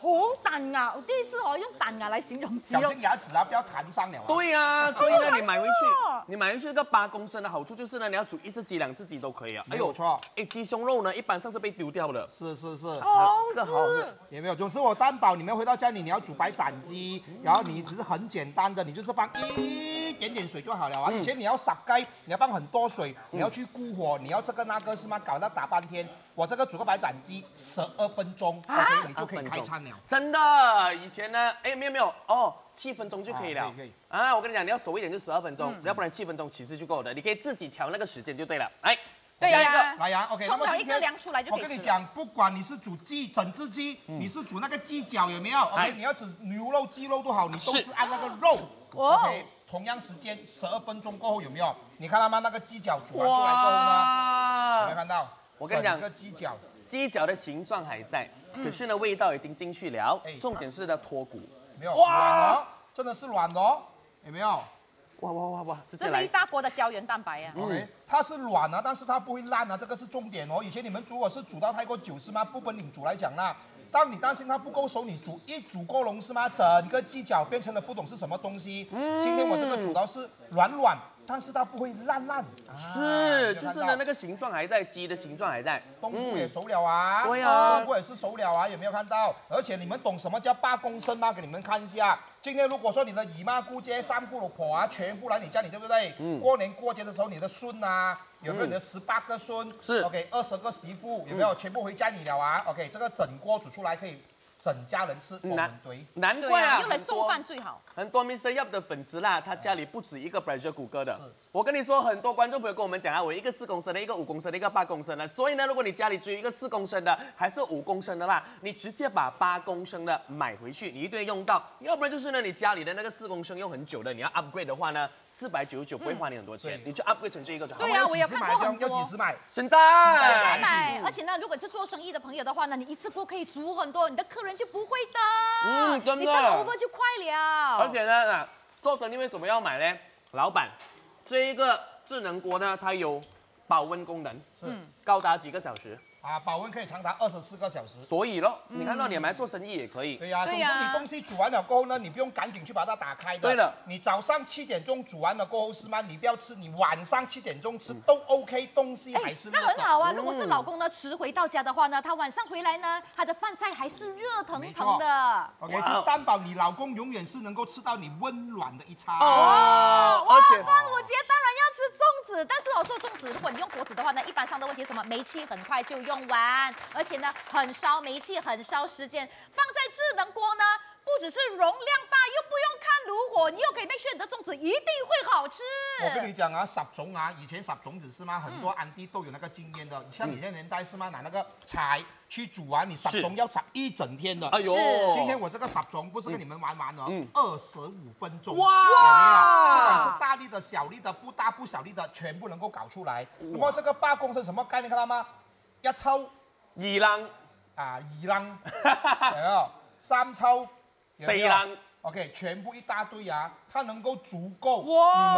好弹牙。我第一次哦用弹牙来形容鸡肉小心。牙齿啊，不要弹伤了啊。对呀、所以呢，你买回去哦，你买回去这个八公升的好处就是呢，你要煮一只鸡、两只鸡都可以啊。没有错。哎，鸡胸肉呢，一般上是被丢掉的。是是是。好这个好好吃吃。有没有？总之我担保你们回到家里，你要煮白斩鸡，然后你只是很简单的，你就是放一点点水就好了啊。以前你要撒盖，你要放很多水，你要去顾火，你要这个那个是吗？搞到打半天。我这个煮个白斩鸡十二分钟，OK，你就可以开餐了。真的，以前呢，哎，没有没有，哦，七分钟就可以了。啊可以可以啊，我跟你讲，你要熟一点就十二分钟，要不然七分钟其实就够了。你可以自己调那个时间就对了。哎，对呀下一个，来呀，OK，那冲了么今天一个凉出来就可我以吃了跟你讲，不管你是煮鸡整只鸡，你是煮那个鸡脚有没有哎？OK，你要煮牛肉、鸡肉都好，你都是是按那个肉。哦 OK，同样时间十二分钟过后有没有？你看到吗？那个鸡脚煮完出来过后呢，有没有，看到？我跟你讲整个鸡脚。鸡脚的形状还在，可是呢，味道已经进去了哎。重点是呢，脱骨。没有哇软哦，真的是软的哦，有没有哇哇哇哇，直接这是一。大锅的胶原蛋白啊。？OK，它是软啊，但是它不会烂啊，这个是重点哦。以前你们如果是煮到太过久是吗？不本领煮来讲啦。当你担心它不够熟，你煮一煮过笼是吗？整个鸡脚变成了不懂是什么东西。今天我这个煮到是软软但是它不会烂烂。啊是，就是呢，那个个形状还在，鸡的形状还在。冬菇也熟了啊，对啊冬菇也是熟了啊，有没有看到？而且你们懂什么叫八公升吗？给你们看一下。今天如果说你的姨妈姑姐、三姑六婆啊，全部来你家里，对不对？嗯过年过节的时候，你的孙啊，有没有你的十八个孙？是 OK，二十个媳妇，有没有全部回家里了啊？OK，这个整锅煮出来可以整家人吃，我难们对。对难怪啊，用来送饭最好。很多 Mr. Yap 的粉丝啦，他家里不止一个 pressure cooker 的是。我跟你说，很多观众朋友跟我们讲啊，我一个四公升的，一个五公升的，一个八公升的。所以呢，如果你家里只有一个四公升的，还是五公升的啦，你直接把八公升的买回去，你一定会用到。要不然就是呢，你家里的那个四公升用很久的，你要 upgrade 的话呢，四百九十九不会花你很多钱，对你就 upgrade 成这一个就好。对啊我有看时买要过很多要几十买？现在现在买，嗯而且呢，如果是做生意的朋友的话呢，你一次过可以煮很多，你的客人就不会的。嗯真的你 turnover 就快了。而且呢，啊做生意为什么要买呢？老板，这一个智能锅呢，它有保温功能，是高达几个小时。啊，保温可以长达二十四个小时。所以咯，你看到你买做生意也可以。对呀、总之你东西煮完了过后呢，你不用赶紧去把它打开的。对了你早上七点钟煮完了过后是吗？你不要吃，你晚上七点钟吃都 OK，东西还是热的。那很好啊。如果是老公呢迟回到家的话呢，他晚上回来呢，他的饭菜还是热腾腾的。OK，就担保你老公永远是能够吃到你温暖的一餐。哦，哇而且端午节当然要吃粽子，但是我，做粽子如果你用果子的话呢，一般上的问题是什么？煤气很快就用完，而且呢很烧煤气，很烧时间。放在智能锅呢，不只是容量大，又不用看炉火，你又可以 sure 你的粽子一定会好吃。我跟你讲啊，撒种啊，以前撒种子是吗？很多安迪都有那个经验的。像你那年代是吗？拿那个柴去煮完，你撒是种要撒一整天的。哎呦，今天我这个撒种不是跟你们玩玩哦嗯，二十五分钟，哇有没有？不管是大力的、小力的、不大不小力的，全部能够搞出来。那么这个八公是什么概念？看到吗？一抽二楞啊，二楞，有没有？三抽，四楞。OK，全部一大堆啊，它能够足够，你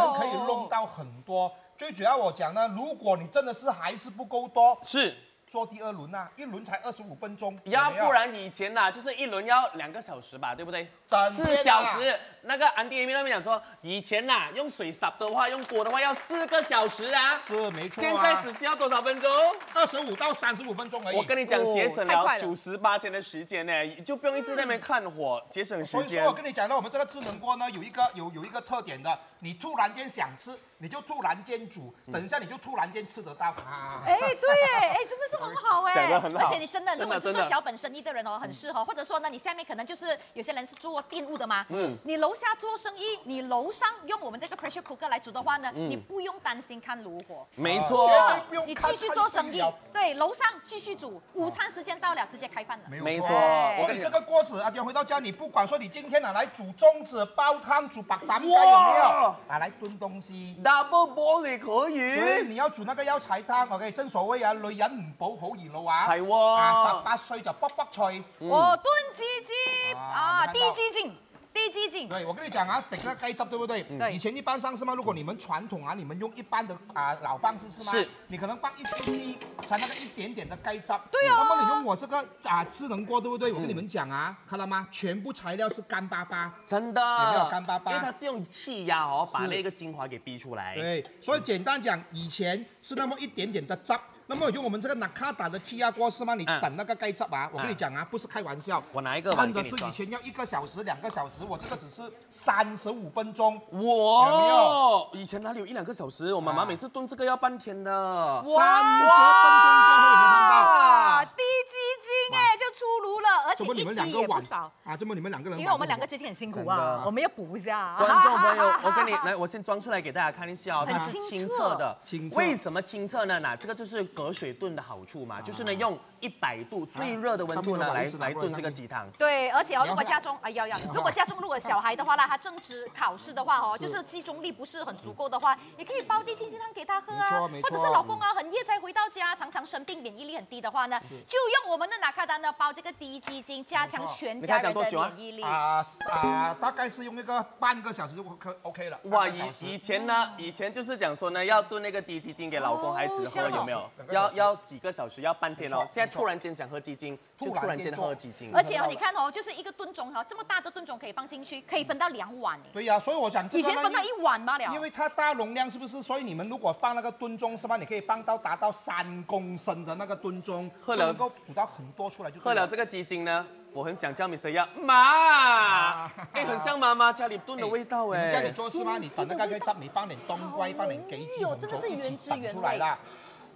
们可以弄到很多。最主要我讲呢，如果你真的是还是不够多，是，做第二轮啊，一轮才二十五分钟，要不然以前呐、就是一轮要两个小时吧，对不对？四啊小时。那个安迪 A 那边讲说，以前呐、用水撒的话，用锅的话要四个小时啊。是没错、啊。现在只需要多少分钟？二十五到三十五分钟而已。我跟你讲，哦节省了了九十八天的时间呢，就不用一直在那边看火，节省时间所以说，我。跟你讲呢，我们这个智能锅呢，有一个有有一个特点的，你突然间想吃，你就突然间煮，等一下你就突然间吃得到啊。哎，对耶，哎，真的是很好哎，讲得很好而且你真的，如果是做小本生意的人哦，很适合。或者说呢，你下面可能就是有些人是做店务的嘛，是你楼下做生意，你楼上用我们这个 pressure cooker 来煮的话呢，嗯你不用担心看炉火。没错，绝对不用你看继续做生意对楼上继续煮，午餐时间到了，直接开饭了。没错。哎所以你这个锅子啊，今天回到家，你不管说你今天拿来煮粽子、煲汤、煮白斩鸡有没有哇？拿来炖东西。Double 玻璃可對，以。你要煮那個腰柴湯，OK，正所謂啊，女人唔補好兒老啊，係喎。啊，十八歲就卜卜脆。哦，炖鸡精啊啊，低鸡精，低鸡精。对，我跟你讲啊，滴那個雞汁，對不對？對以前一般上市嘛？如果你们传统啊，你们用一般的啊老方式是吗？是。你可能放一只鸡，才那个一点点的雞汁。對啊那么你用我这个啊智能锅，对不对？我跟你们讲啊，看到吗？全部材料是干巴巴。真的，有没有干巴巴因为它是用气压哦，把那个精华给逼出来。对，所以简单讲，以前是那么一点点的汁，那么用我们这个纳卡达的气压锅是吗？你嗯等那个盖汁啊，我跟你讲啊，不是开玩笑，我拿一个碗真的是以前要一个小时、两个小时，我这个只是三十五分钟。哇，有没有以前哪里有一两个小时？我妈妈啊每次炖这个要半天的。三十分钟过后有没有看到？啊，低基金哎，就出炉了，而且你们一滴两个碗也不少。啊？这么你们两个人？因为我们两个最近很辛苦啊，我们要补一下。观众朋友，我跟你来，我先装出来给大家看一下哦，它是清澈的。清澈为什么清澈呢？那这个就是隔水炖的好处嘛，就是呢用一百度最热的温度呢来来炖这个鸡汤。对，而且哦，如果家中哎要要，如果家中如果小孩的话呢，他正值考试的话哦，就是集中力不是很足够的话，也可以煲地清鸡汤给他喝啊或者是老公啊很夜才回到家，常常生病，免疫力很低的话呢，就用我们的拿卡丹呢煲这个低鸡精，加强全家人的免疫力。啊啊，大概是用那个半个小时就可 OK 了。哇，以以前呢，以前就是讲说呢，要炖那个低鸡精给老公孩子喝，有没有？要要几个小时，要半天哦。现在突然间想喝鸡精，就突然突然间喝鸡精。而且哦，你看哦，就是一个炖盅哈，这么大的炖盅可以放进去，可以分到两碗哎。对呀、所以我想这个以前分到一碗罢了。因为它大容量，是不是？所以你们如果放那个炖盅是吧？你可以放到达到三公升的那个炖盅，喝了就能够煮到很多出来就喝了这个鸡精呢，我很想叫 Mr. 要妈，哎，很像妈妈家里炖的味道哎。你们家里做事吗？你等那个可以汁，你放点冬瓜，放点枸杞、红真的是枣一起原汁等原味出来啦。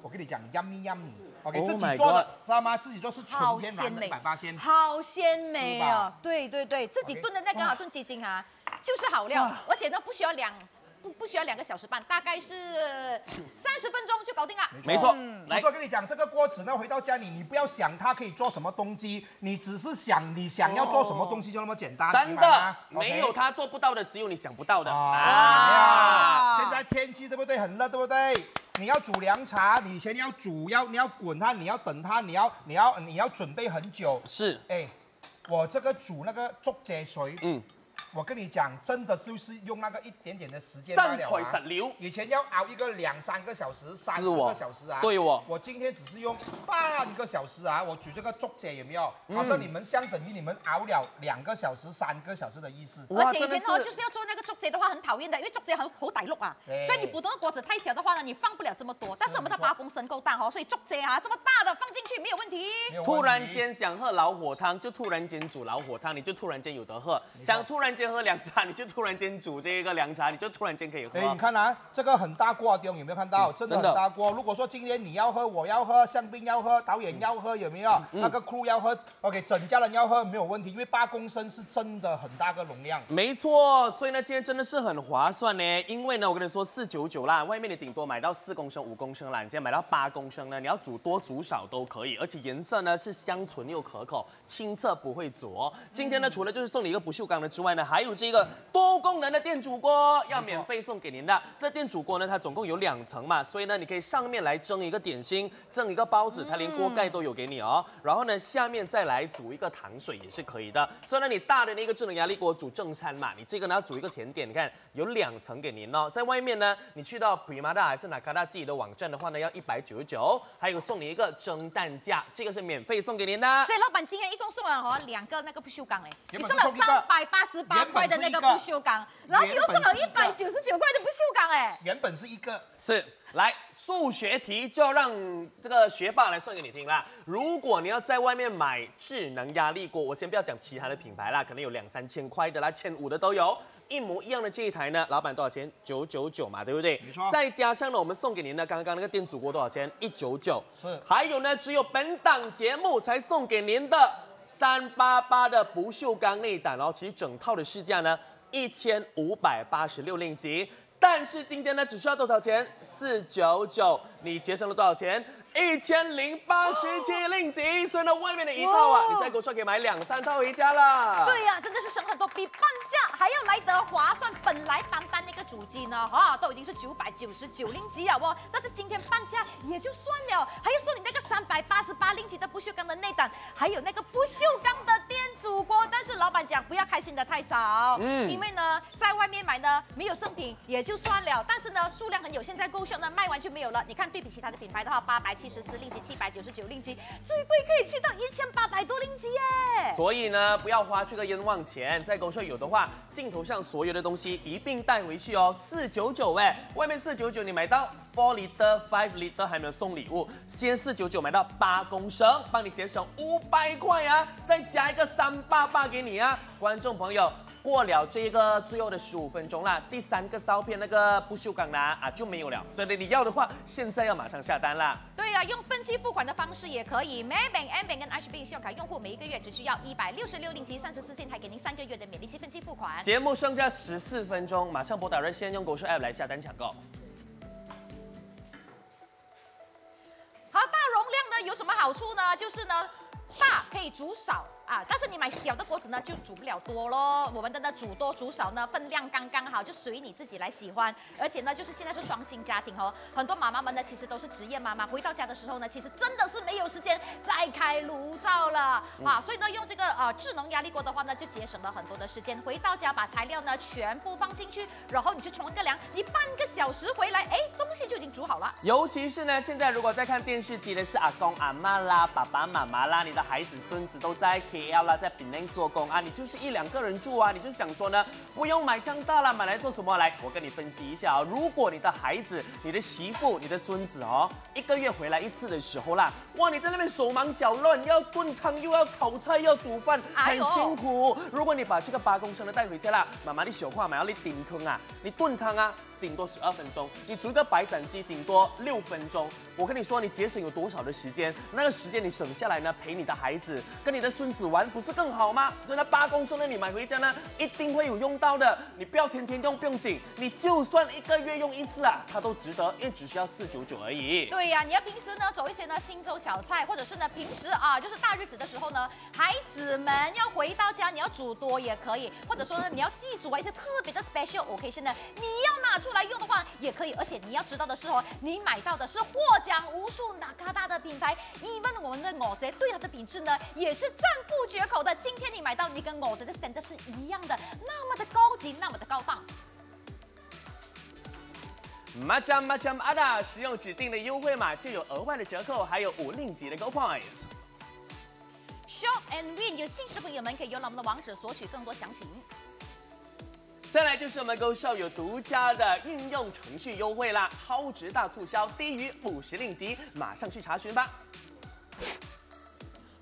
我跟你讲，yummy yummy。OK，Oh 自己做的知道吗？自己做是好纯天然的，鲜美一百八鲜。好鲜美哦！对对对，自己炖的那个好炖鸡精啊，就是好料，而且呢不需要两不不需要两个小时半，大概是 三十分钟就搞定了。没错，我来说跟你讲，这个锅子呢，回到家里，你不要想它可以做什么东西，你只是想你想要做什么东西就那么简单。真的没有他做不到的，只有你想不到的啊，啊。现在天气对不对？很热，对不对？你要煮凉茶，你先要煮，要你要滚它，你要等它，你要你要你要准备很久。是，哎，我这个煮那个竹节水，嗯，我跟你讲，真的就是用那个一点点的时间罢真材了啊实料。以前要熬一个两三个小时、三四个小时啊。对我我今天只是用半个小时啊，我煮这个竹节有没有？嗯好像你们相等于你们熬了两个小时、三个小时的意思。而且以前哦，就是要做那个竹节的话很讨厌的，因为竹节很好歹碌啊，所以你普通的锅子太小的话呢，你放不了这么多。但是我们的八公升够大哦，所以竹节啊这么大的放进去没有问题。没有问题突然间想喝老火汤，就突然间煮老火汤，你就突然间有得喝；想突然间喝凉茶，你就突然间煮这个凉茶，你就突然间可以喝哎，。你看啊，这个很大锅，丁有没有看到？真的真的很大锅。如果说今天你要喝，我要喝，香槟要喝，导演要喝，有没有？嗯那个 crew 要喝，OK，整家人要喝没有问题，因为八公升是真的很大个容量。没错，所以呢，今天真的是很划算呢。因为呢，我跟你说四九九啦，外面你顶多买到四公升、五公升啦，你今天买到八公升呢，你要煮多煮少都可以，而且颜色呢是香醇又可口，清澈不会浊。今天呢，除了就是送你一个不锈钢的之外呢，还有这个多功能的电煮锅要免费送给您的。这电煮锅呢，它总共有两层嘛，所以呢，你可以上面来蒸一个点心，蒸一个包子，它连锅盖都有给你哦。然后呢，下面再来煮一个糖水也是可以的。所以呢，你大的那个智能压力锅煮正餐嘛，你这个呢要煮一个甜点，你看有两层给您哦。在外面呢，你去到 Primada 还是 Nakada 自己的网站的话呢，要一百九十九，还有送你一个蒸蛋架，这个是免费送给您的。所以老板今天一共送了哦两个那个不锈钢哎，你送了三百八十八块的那个不锈钢，然后你又送了一百九十九块的不锈钢哎。原本是一个，是，来数学题就要让这个学霸来算给你听啦。如果你要在外面买智能压力锅，我先不要讲其他的品牌啦，可能有两三千块的啦，千五的都有。一模一样的这一台呢，老板多少钱？九九九嘛，对不对？没错再加上呢，我们送给您的刚刚那个电煮锅多少钱？一九九。是还有呢，只有本档节目才送给您的三八八的不锈钢内胆哦。其实整套的市价呢，一千五百八十六令吉。但是今天呢，只需要多少钱？四九九，你节省了多少钱？一千零八十七令吉。所以呢，外面的一套啊，你再给我说可以买两三套回家啦。对呀、真的是省很多，比半价还要来得划算。本来单单那个主机呢，哈、都已经是九百九十九令吉了哦，但是今天半价也就算了，还要送你那个三百八十八令吉的不锈钢的内胆，还有那个不锈钢的电煮锅。但是老板讲不要开心的太早，嗯，因为呢，在外面买呢没有赠品也就算了，但是呢数量很有限，在购秀呢卖完就没有了。你看对比其他的品牌的话，八百七十四令吉，七百九十九令吉，最贵可以去到一千八百多令吉耶。所以呢，不要花这个冤枉钱。在购税有的话，镜头上所有的东西一并带回去哦，四九九哎，外面四九九你买到 four liter five liter 还没有送礼物，先四九九买到八公升，帮你节省五百块啊，再加一个三八八给你啊，观众朋友。过了这个最后的十五分钟啦，第三个照片那个不锈钢啦啊就没有了，所以你要的话，现在要马上下单啦。对呀、用分期付款的方式也可以。Maybank、M Bank 跟 H Bank 信用卡用户每一个月只需要一百六十六令吉三十四线，还给您三个月的免利息分期付款。节目剩下十四分钟，马上拨打热线，用狗血 App 来下单抢购。好，大容量呢有什么好处呢？就是呢，大可以煮少，啊，但是你买小的锅子呢，就煮不了多咯。我们的呢煮多煮少呢，分量刚刚好，就随你自己来喜欢。而且呢，就是现在是双薪家庭哦，很多妈妈们呢其实都是职业妈妈，回到家的时候呢，其实真的是没有时间再开炉灶了啊。所以呢，用这个呃智能压力锅的话呢，就节省了很多的时间。回到家把材料呢全部放进去，然后你去冲个凉，你半个小时回来，哎，东西就已经煮好了。尤其是呢，现在如果在看电视机的是阿公阿妈啦、爸爸妈妈啦，你的孩子孙子都在 KL 啦，在槟城做工啊，你就是一两个人住啊，你就想说呢，不用买这样大了，买来做什么？来，我跟你分析一下啊、如果你的孩子、你的媳妇、你的孙子哦，一个月回来一次的时候啦，哇，你在那边手忙脚乱，要炖汤又要炒菜又要煮饭，很辛苦。如果你把这个八公升的带回家啦，妈妈你小话买要你顶汤啊，你炖汤啊。顶多十二分钟，你煮个白斩鸡顶多六分钟。我跟你说，你节省有多少的时间？那个时间你省下来呢，陪你的孩子跟你的孙子玩，不是更好吗？所以呢，八公升的你买回家呢，一定会有用到的。你不要天天用，不用紧，你就算一个月用一次啊，它都值得，因为只需要四九九而已。对呀、你要平时呢走一些呢清粥小菜，或者是呢平时啊就是大日子的时候呢，孩子们要回到家，你要煮多也可以，或者说呢你要记住啊一些特别的 special occasion 呢，你要拿出来用的话也可以。而且你要知道的是哦，你买到的是获奖无数纳卡大的品牌，even 我们的我贼对它的品质呢也是赞不绝口的。今天你买到，你跟我贼的 stand 是一样的，那么的高级，那么的高档。Macam Macam Ada，使用指定的优惠码就有额外的折扣，还有五令吉的 Go Points。Shop and Win 有兴趣的朋友们可以用到我们的网址索取更多详情。再来就是我们 Go Show 有独家的应用程序优惠啦，超值大促销，低于五十令吉，马上去查询吧。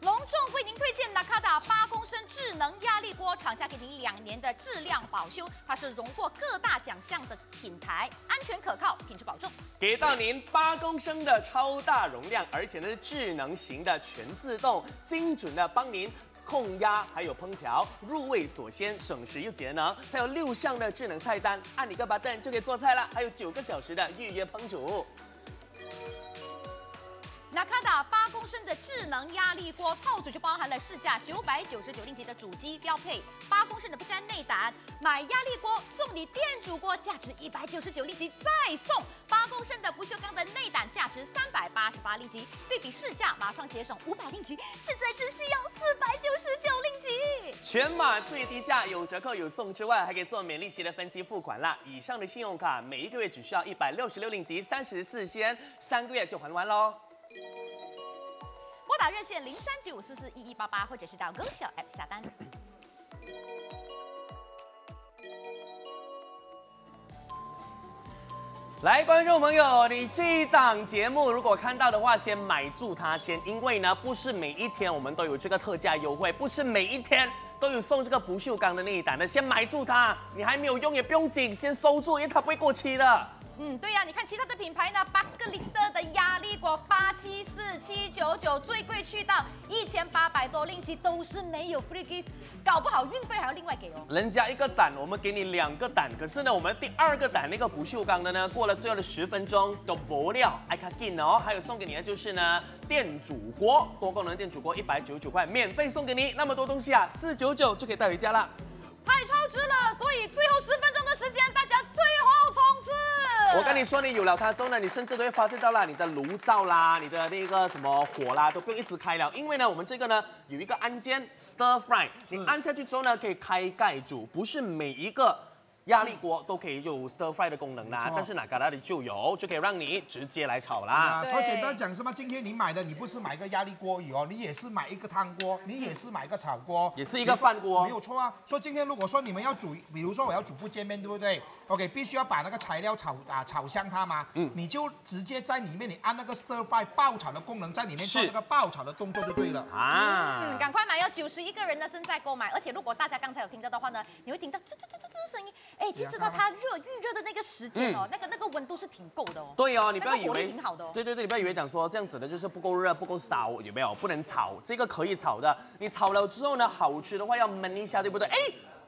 隆重为您推荐 Nakada 八公升智能压力锅，厂家给您两年的质量保修，它是荣获各大奖项的品牌，安全可靠，品质保证。给到您八公升的超大容量，而且呢是智能型的全自动，精准的帮您。控压还有烹调，入味锁鲜，省时又节能。它有六项的智能菜单，按你个把蛋就可以做菜了，还有九个小时的预约烹煮。Nakata 八公升的智能压力锅套组就包含了市价九百九十九令吉的主机标配，八公升的不粘内胆，买压力锅送你电煮锅，价值一百九十九令吉，再送八公升的不锈钢的内胆，价值三百八十八令吉，对比市价马上节省五百令吉，现在只需要四百九十九令吉。全码最低价，有折扣有送之外，还可以做免利息的分期付款啦。以上的信用卡每一个月只需要一百六十六令吉，三十四仙，三个月就还完喽。拨打热线零三九五四四一一八八，或者是到 Go 小 App 下单。来，观众朋友，你这一档节目如果看到的话，先买住它先，因为呢，不是每一天我们都有这个特价优惠，不是每一天都有送这个不锈钢的那一档的，先买住它。你还没有用也不用紧，先收住，因为它不会过期的。嗯，对呀、你看其他的品牌呢，八个 liter 的压力锅八七四七九九，最贵去到一千八百多令吉，都是没有 free gift，搞不好运费还要另外给哦。人家一个胆，我们给你两个胆，可是呢，我们第二个胆那个不锈钢的呢，过了最后的十分钟都薄料，爱卡进哦。还有送给你的就是呢电煮锅，多功能电煮锅一百九十九块，免费送给你，那么多东西啊，四九九就可以带回家了。太超值了，所以最后十分钟的时间，大家最后。我跟你说，你有了它之后呢，你甚至都会发现到了你的炉灶啦，你的那个什么火啦，都不用一直开了，因为呢，我们这个呢有一个按键 stir fry，你按下去之后呢，可以开盖煮，不是每一个。压力锅都可以有 stir fry 的功能啦，但是哪嘎达的就有，就可以让你直接来炒啦。所以简单讲是吗？今天你买的，你不是买一个压力锅而已哦，你也是买一个汤锅，你也是买一个炒锅，也是一个饭锅没有错啊。所以今天如果说你们要煮，比如说我要煮不煎面，对不对？OK，必须要把那个材料炒啊炒香它嘛，嗯，你就直接在里面你按那个 stir fry 爆炒的功能，在里面做是这个爆炒的动作就对了。啊嗯，，赶快买！有九十一个人呢正在购买，而且如果大家刚才有听到的话呢，你会听到吱吱吱吱吱声音。哎，其实呢，它热预热的那个时间哦，那个那个温度是挺够的哦。对哦，你不要以为挺好的哦对对对，你不要以为讲说这样子的就是不够热、不够烧，有没有？不能炒，这个可以炒的。你炒了之后呢，好吃的话要焖一下，对不对？哎，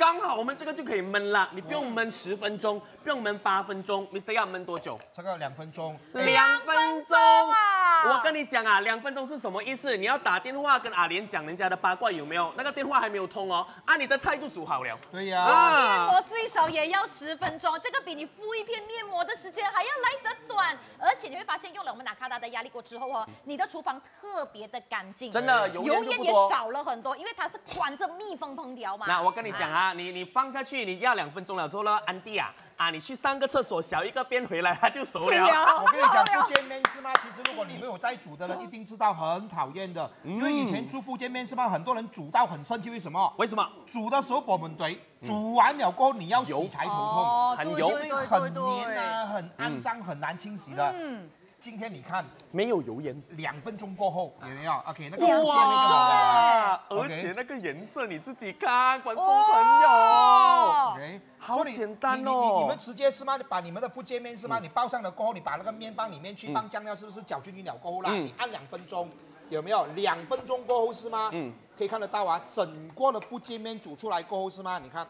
刚好我们这个就可以焖了，你不用焖十分钟，不用焖八分钟，Mr. 要焖多久？这个两分钟，两分钟啊！我跟你讲啊，两分钟是什么意思？你要打电话跟阿莲讲人家的八卦有没有？那个电话还没有通哦，啊，你的菜就煮好了。对呀、啊面膜最少也要十分钟，这个比你敷一片面膜的时间还要来得短，而且你会发现用了我们拿卡达的压力锅之后哦，你的厨房特别的干净，真的油油烟也少了很多，因为它是关着密封烹调嘛。那我跟你讲啊，你你放下去，你要两分钟了之后呢，安迪啊啊，你去上个厕所，小一个边回来，它就熟了。我跟你讲，不见面是吗？其实如果你没有在煮的人，一定知道很讨厌的，因为以前煮不见面是吗？很多人煮到很生气，为什么？为什么？煮的时候我们对，煮完了过后你要洗才头痛，哦很油很黏啊，很肮脏，很难清洗的。嗯今天你看，没有油烟。两分钟过后有没有？OK，那个福建面就好了。哇！OK 而且那个颜色你自己看，观众朋友。哦 OK，好简单你你哦你你们直接是吗？你把你们的福建面是吗？你包上了过后，你把那个面放里面去，放酱料，是不是搅均匀了过后啦？嗯你按两分钟，有没有？两分钟过后是吗？嗯可以看得到啊，整锅的福建面煮出来过后是吗？你看，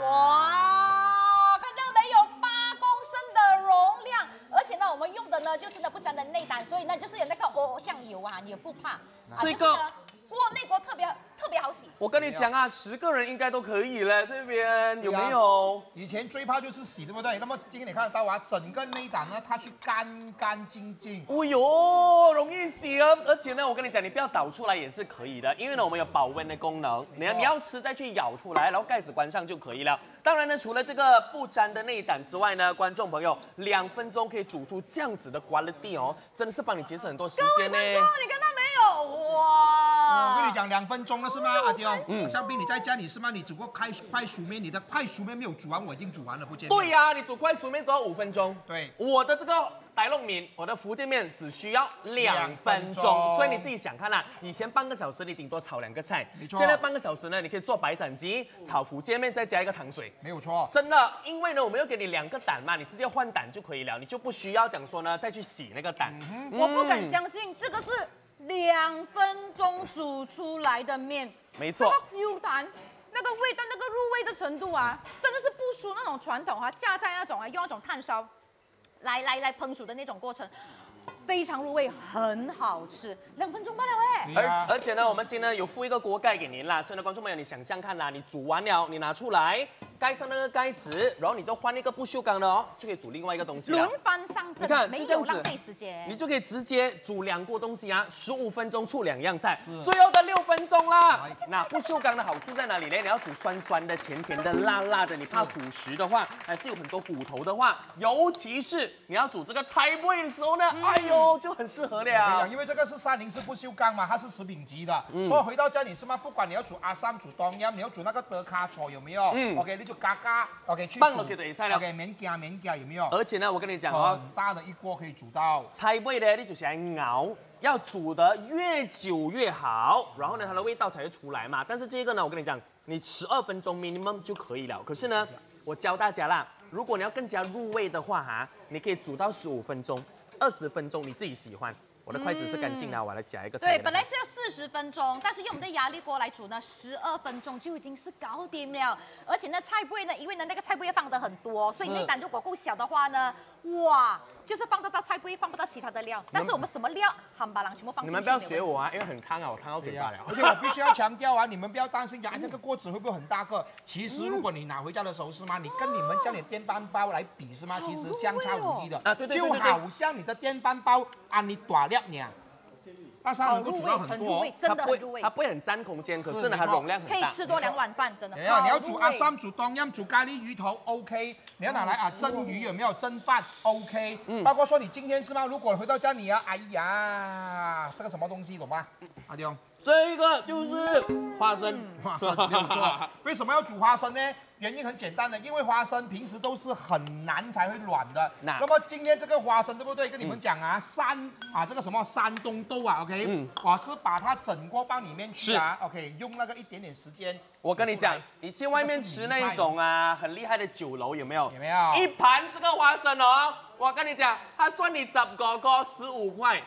哇，我们用的呢就是呢不粘的内胆，所以呢就是有那个哦酱油啊，你也不怕。啊这个呢锅内锅特别特别好洗。我跟你讲啊，十个人应该都可以了，这边有没有？以前最怕就是洗，对不对？那么今天你看得到啊，整个内胆呢，它去干干净净。哦呦，容易洗啊！而且呢，我跟你讲，你不要倒出来也是可以的，因为呢，我们有保温的功能。你要你要吃再去舀出来，然后盖子关上就可以了。当然呢，除了这个不粘的内胆之外呢，观众朋友，两分钟可以煮出这样子的 quality 哦，真的是帮你节省很多时间呢。哦，你看到没有？哇！我跟你讲，两分钟了是吗，阿丢？嗯，香槟你在家里是吗？你煮过快快熟面，你的快熟面没有煮完，我已经煮完了，不见面。对呀、你煮快熟面只要五分钟。对我的这个白弄面，我的福建面只需要两分钟，钟所以你自己想看啦、以前半个小时你顶多炒两个菜，没错现在半个小时呢，你可以做白斩鸡、炒福建面，再加一个糖水。没有错。真的，因为呢，我们要给你两个胆嘛，你直接换胆就可以了，你就不需要讲说呢再去洗那个胆。我不敢相信这个是两分钟煮出来的面，没错，那个 Q 弹，那个味道，那个入味的程度啊，真的是不输那种传统啊，架在那种啊，用那种炭烧来来来烹煮的那种过程，非常入味，很好吃，两分钟罢了哎。而而且呢，我们今天有附一个锅盖给您啦，所以呢，观众朋友你想象看啦，你煮完了，你拿出来盖上那个盖子，然后你就换一个不锈钢的哦，就可以煮另外一个东西了轮。番上阵，你看没就这样子有浪费时间。你就可以直接煮两锅东西啊，十五分钟出两样菜，最后的六分钟啦。那不锈钢的好处在哪里呢？你要煮酸酸的、甜甜的、辣辣的，你怕腐蚀的话，还是有很多骨头的话，尤其是你要煮这个菜味的时候呢，哎呦，就很适合了。因为这个是三零式不锈钢嘛，它是食品级的，嗯所以回到家里是吗？不管你要煮阿三、煮冬阴，你要煮那个德卡炒有没有？嗯 o k 你就嘎嘎，OK 放了就可以晒了，OK 免惊免惊有没有？而且呢，我跟你讲哦，很大的一锅可以煮到。菜味呢，你就是来熬，要煮得越久越好，然后呢，它的味道才会出来嘛。但是这个呢，我跟你讲，你十二分钟 minimum 就可以了。可是呢，我教大家啦，如果你要更加入味的话哈，你可以煮到十五分钟、二十分钟，你自己喜欢。我的筷子是干净的，我来夹一个菜对。本来是要四十分钟，但是用我们的压力锅来煮呢，十二分钟就已经是搞定了。而且呢，菜柜呢，因为呢那个菜柜要放的很多，所以是内胆如果够小的话呢，哇，就是放得到菜柜，放不到其他的料。但是我们什么料，汉巴郎全部放进去。你们不要学我啊，因为很烫啊，我烫到嘴巴了。而且我必须要强调啊，你们不要担心呀，这个锅子会不会很大个？其实如果你拿回家的时候是吗？你跟你们家里的电饭煲来比是吗？其实相差无异的啊对对对就好像你的电饭煲啊，你短量呢，但是它能够煮到很多它不会的很入味它，不会很占空间，可是呢，它容量很大。可以吃多两碗饭，真的。你要，你要煮阿三、煮冬阴、煮咖喱鱼头，OK。你要拿来啊蒸鱼有没有？蒸饭 OK。包括说你今天是吗？如果回到家你啊，哎呀，这个什么东西懂吗？阿丢。这个就是花生，花生 没有错。为什么要煮花生呢？原因很简单的，因为花生平时都是很难才会软的。那那么今天这个花生对不对？跟你们讲啊，山啊这个什么山东豆啊，OK，嗯我是把它整锅放里面去啊，OK，用那个一点点时间。我跟你讲你去外面吃那一种啊，很厉害的酒楼有没有？有没有一盘这个花生哦，我跟你讲，他算你十个个十五块。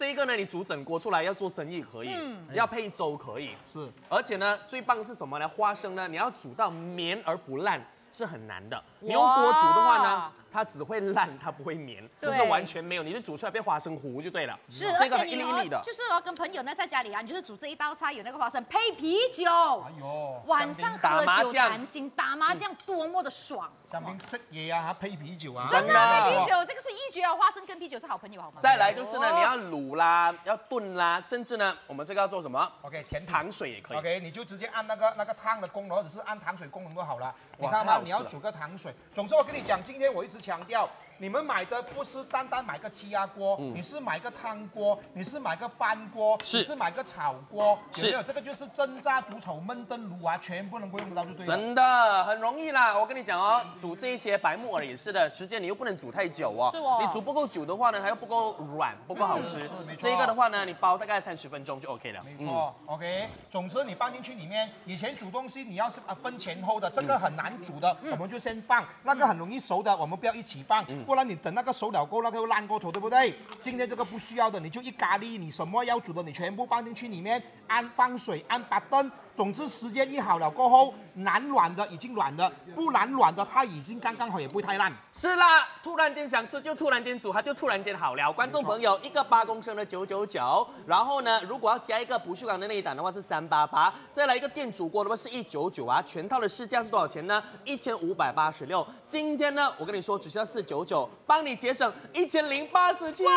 这一个呢，你煮整锅出来要做生意可以，要配粥可以，是而且呢，最棒是什么呢？花生呢，你要煮到绵而不烂是很难的。你用锅煮的话呢，它只会烂，它不会绵，对就是完全没有，你就煮出来变花生糊就对了。是，这个很一粒一粒的。就是哦，跟朋友呢在家里啊，你就是煮这一道菜，有那个花生配啤酒，哎呦，晚上打喝酒麻将谈心打麻将，多么的爽！香槟食嘢啊，配啤酒啊，真的啤酒这个是一绝哦，花生跟啤酒是好朋友，好吗？再来就是呢，哦你要卤啦，要炖啦，甚至呢，我们这个要做什么？OK 甜糖水也可以。OK，你就直接按那个那个汤的功能，或者是按糖水功能都好了。你看吗？太好吃了你要煮个糖总之，我跟你讲，今天我一直强调，你们买的不是单单买个气压锅，你是买个汤锅，你是买个翻锅，是。你是买个炒锅，有没有？这个就是蒸炸、煮炒、焖炖、卤啊，全部能够用得到就对了。真的很容易啦，我跟你讲哦，煮这一些白木耳也是的，时间你又不能煮太久哦。是哦。你煮不够久的话呢，它又不够软，不够好吃。是是没。错。这个的话呢，你煲大概三十分钟就 OK 了。没错、o k 总之你放进去里面，以前煮东西你要是啊分前后的，这个很难煮的，我们就先放；那个很容易熟的，我们不要一起放，不然你等那个熟了过，那个又烂过头，对不对？今天这个不需要的，你就一咖喱，你什么要煮的，你全部放进去里面，按放水，按把灯。总之时间一好了过后，难软的已经软了，不难软的它已经刚刚好，也不会太烂。是啦，突然间想吃就突然间煮，它就突然间好了。观众朋友，一个八公升的九九九，然后呢，如果要加一个不锈钢的那一档的话是三八八，再来一个电煮锅的话是一九九啊。全套的市价是多少钱呢？一千五百八十六。今天呢，我跟你说只需要四九九，帮你节省一千零八十七耶。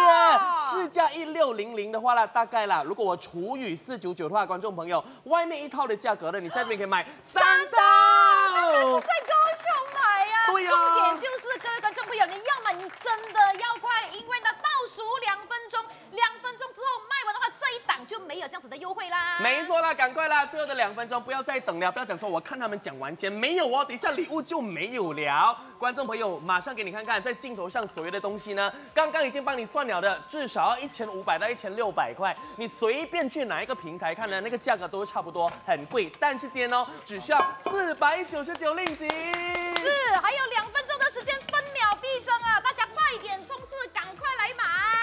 市价一六零零的话呢，大概啦，如果我除以四九九的话，观众朋友，外面一套的价格了，你在这边可以买三套。在高雄买呀、对呀重点就是各位观众朋友，你要买，你真的要快，因为呢倒数两分钟，两分钟之后卖完的话，这一档就没有这样子的优惠啦。没错啦，赶快啦！最后的两分钟不要再等了，不要讲说我看他们讲完先，没有哦，等一下礼物就没有了。观众朋友，马上给你看看，在镜头上所有的东西呢，刚刚已经帮你算了的，至少要一千五百到一千六百块，你随便去哪一个平台看呢，那个价格都差不多，很贵。但是今天哦，只需要四百九十九令吉。是，还有两分钟的时间，分秒必争啊！大家快点冲刺，赶快来买！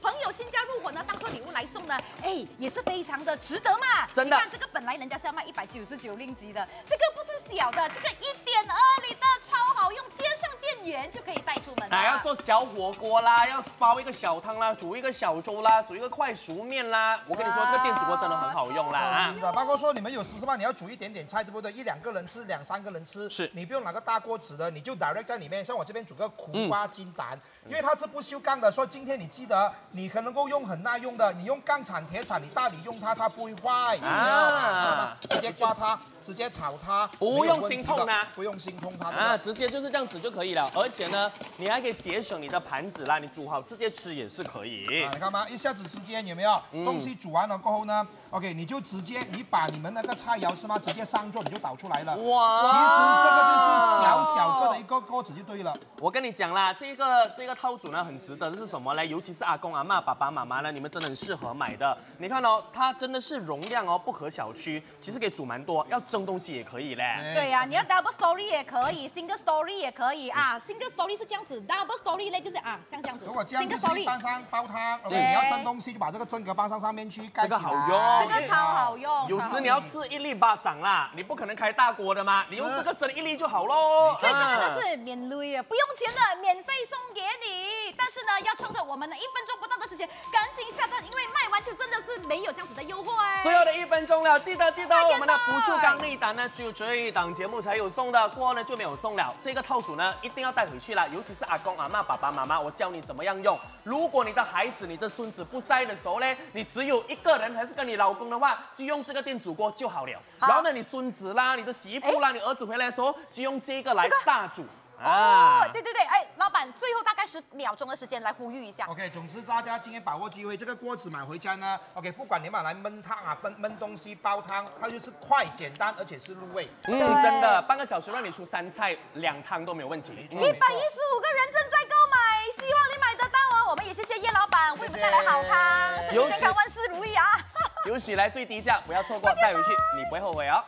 朋友新加入伙呢，当做礼物来送呢，哎，也是非常的值得嘛。真的你看这个本来人家是要卖一百九十九令吉的，这个不是小的，这个一点二里的超好用，接上电源就可以带出门要做小火锅啦，要煲一个小汤啦，煮一个小粥啦，煮一个快熟面啦。我跟你说，这个电煮锅真的很好用啦啊！真的，包括说你们有十四万，你要煮一点点菜，对不对？一两个人吃，两三个人吃，是你不用拿个大锅子的，你就 direct 在里面。像我这边煮个苦瓜金蛋，因为它是不锈钢的，所以今天你记得，你可能够用很耐用的，你用钢铲、铁铲，你大理用它，它不会坏。啊直接刮它，直接炒它，不用心痛啊不用心痛它啊，的。直接就是这样子就可以了，而且呢，你还可以节省你的盘子啦，你煮好直接吃也是可以啊，。你看嘛？一下子时间有没有？嗯东西煮完了过后呢，OK，你就直接你把你们那个菜肴是吗？直接上桌你就倒出来了。哇其实这个就是小小个的一个锅子就对了。我跟你讲啦，这个这个套组呢很值得，这是什么嘞？尤其是阿公阿妈、爸爸妈妈呢，你们真的很适合买的。你看哦，它真的是容量哦不可小觑，其实可以煮蛮多，要蒸东西也可以嘞。对呀、你要 double story 也可以，single story 也可以啊。single story 是这样子，double story 呢就是啊，像这样子。如果这样就 single 是一 story 般上煲汤，OK，对你要蒸东西就把这个蒸格放上上面去盖起来。这个好用这个超好用。有时你要吃一粒巴掌啦，你不可能开大锅的嘛，你用这个蒸一粒就好喽。最重要啊的是免累啊，不用钱的，免费送给你。但是呢，要冲着我们的一分钟不到的时间，赶紧下单，因为卖完就真的是没有这样子的优惠。最后的一分钟了，记得记得我们的不锈钢内胆呢，只有这一档节目才有送的，过后呢就没有送了。这个套组呢一定要带回去啦，尤其是阿公阿妈、爸爸妈妈，我教你怎么样用。如果你的孩子、你的孙子不在的时候呢，你只有一个人还是跟你老公的话，就用这个电煮锅就好了。好然后呢，你孙子啦、你的媳妇啦、你儿子回来的时候，就用这个来这个大煮。哦，对对对，哎，老板，最后大概十秒钟的时间来呼吁一下。OK，总之大家今天把握机会，这个锅子买回家呢，OK，不管你买来焖汤啊、焖焖东西、煲汤，它就是快、简单，而且是入味。嗯，真的，半个小时让你出三菜两汤都没有问题。嗯一百一十五个人正在购买，希望你买得到哦。我们也谢谢叶老板为我们带来好康，身体健康，万事如意啊！有史以来最低价，不要错过，带回去你不会后悔哦。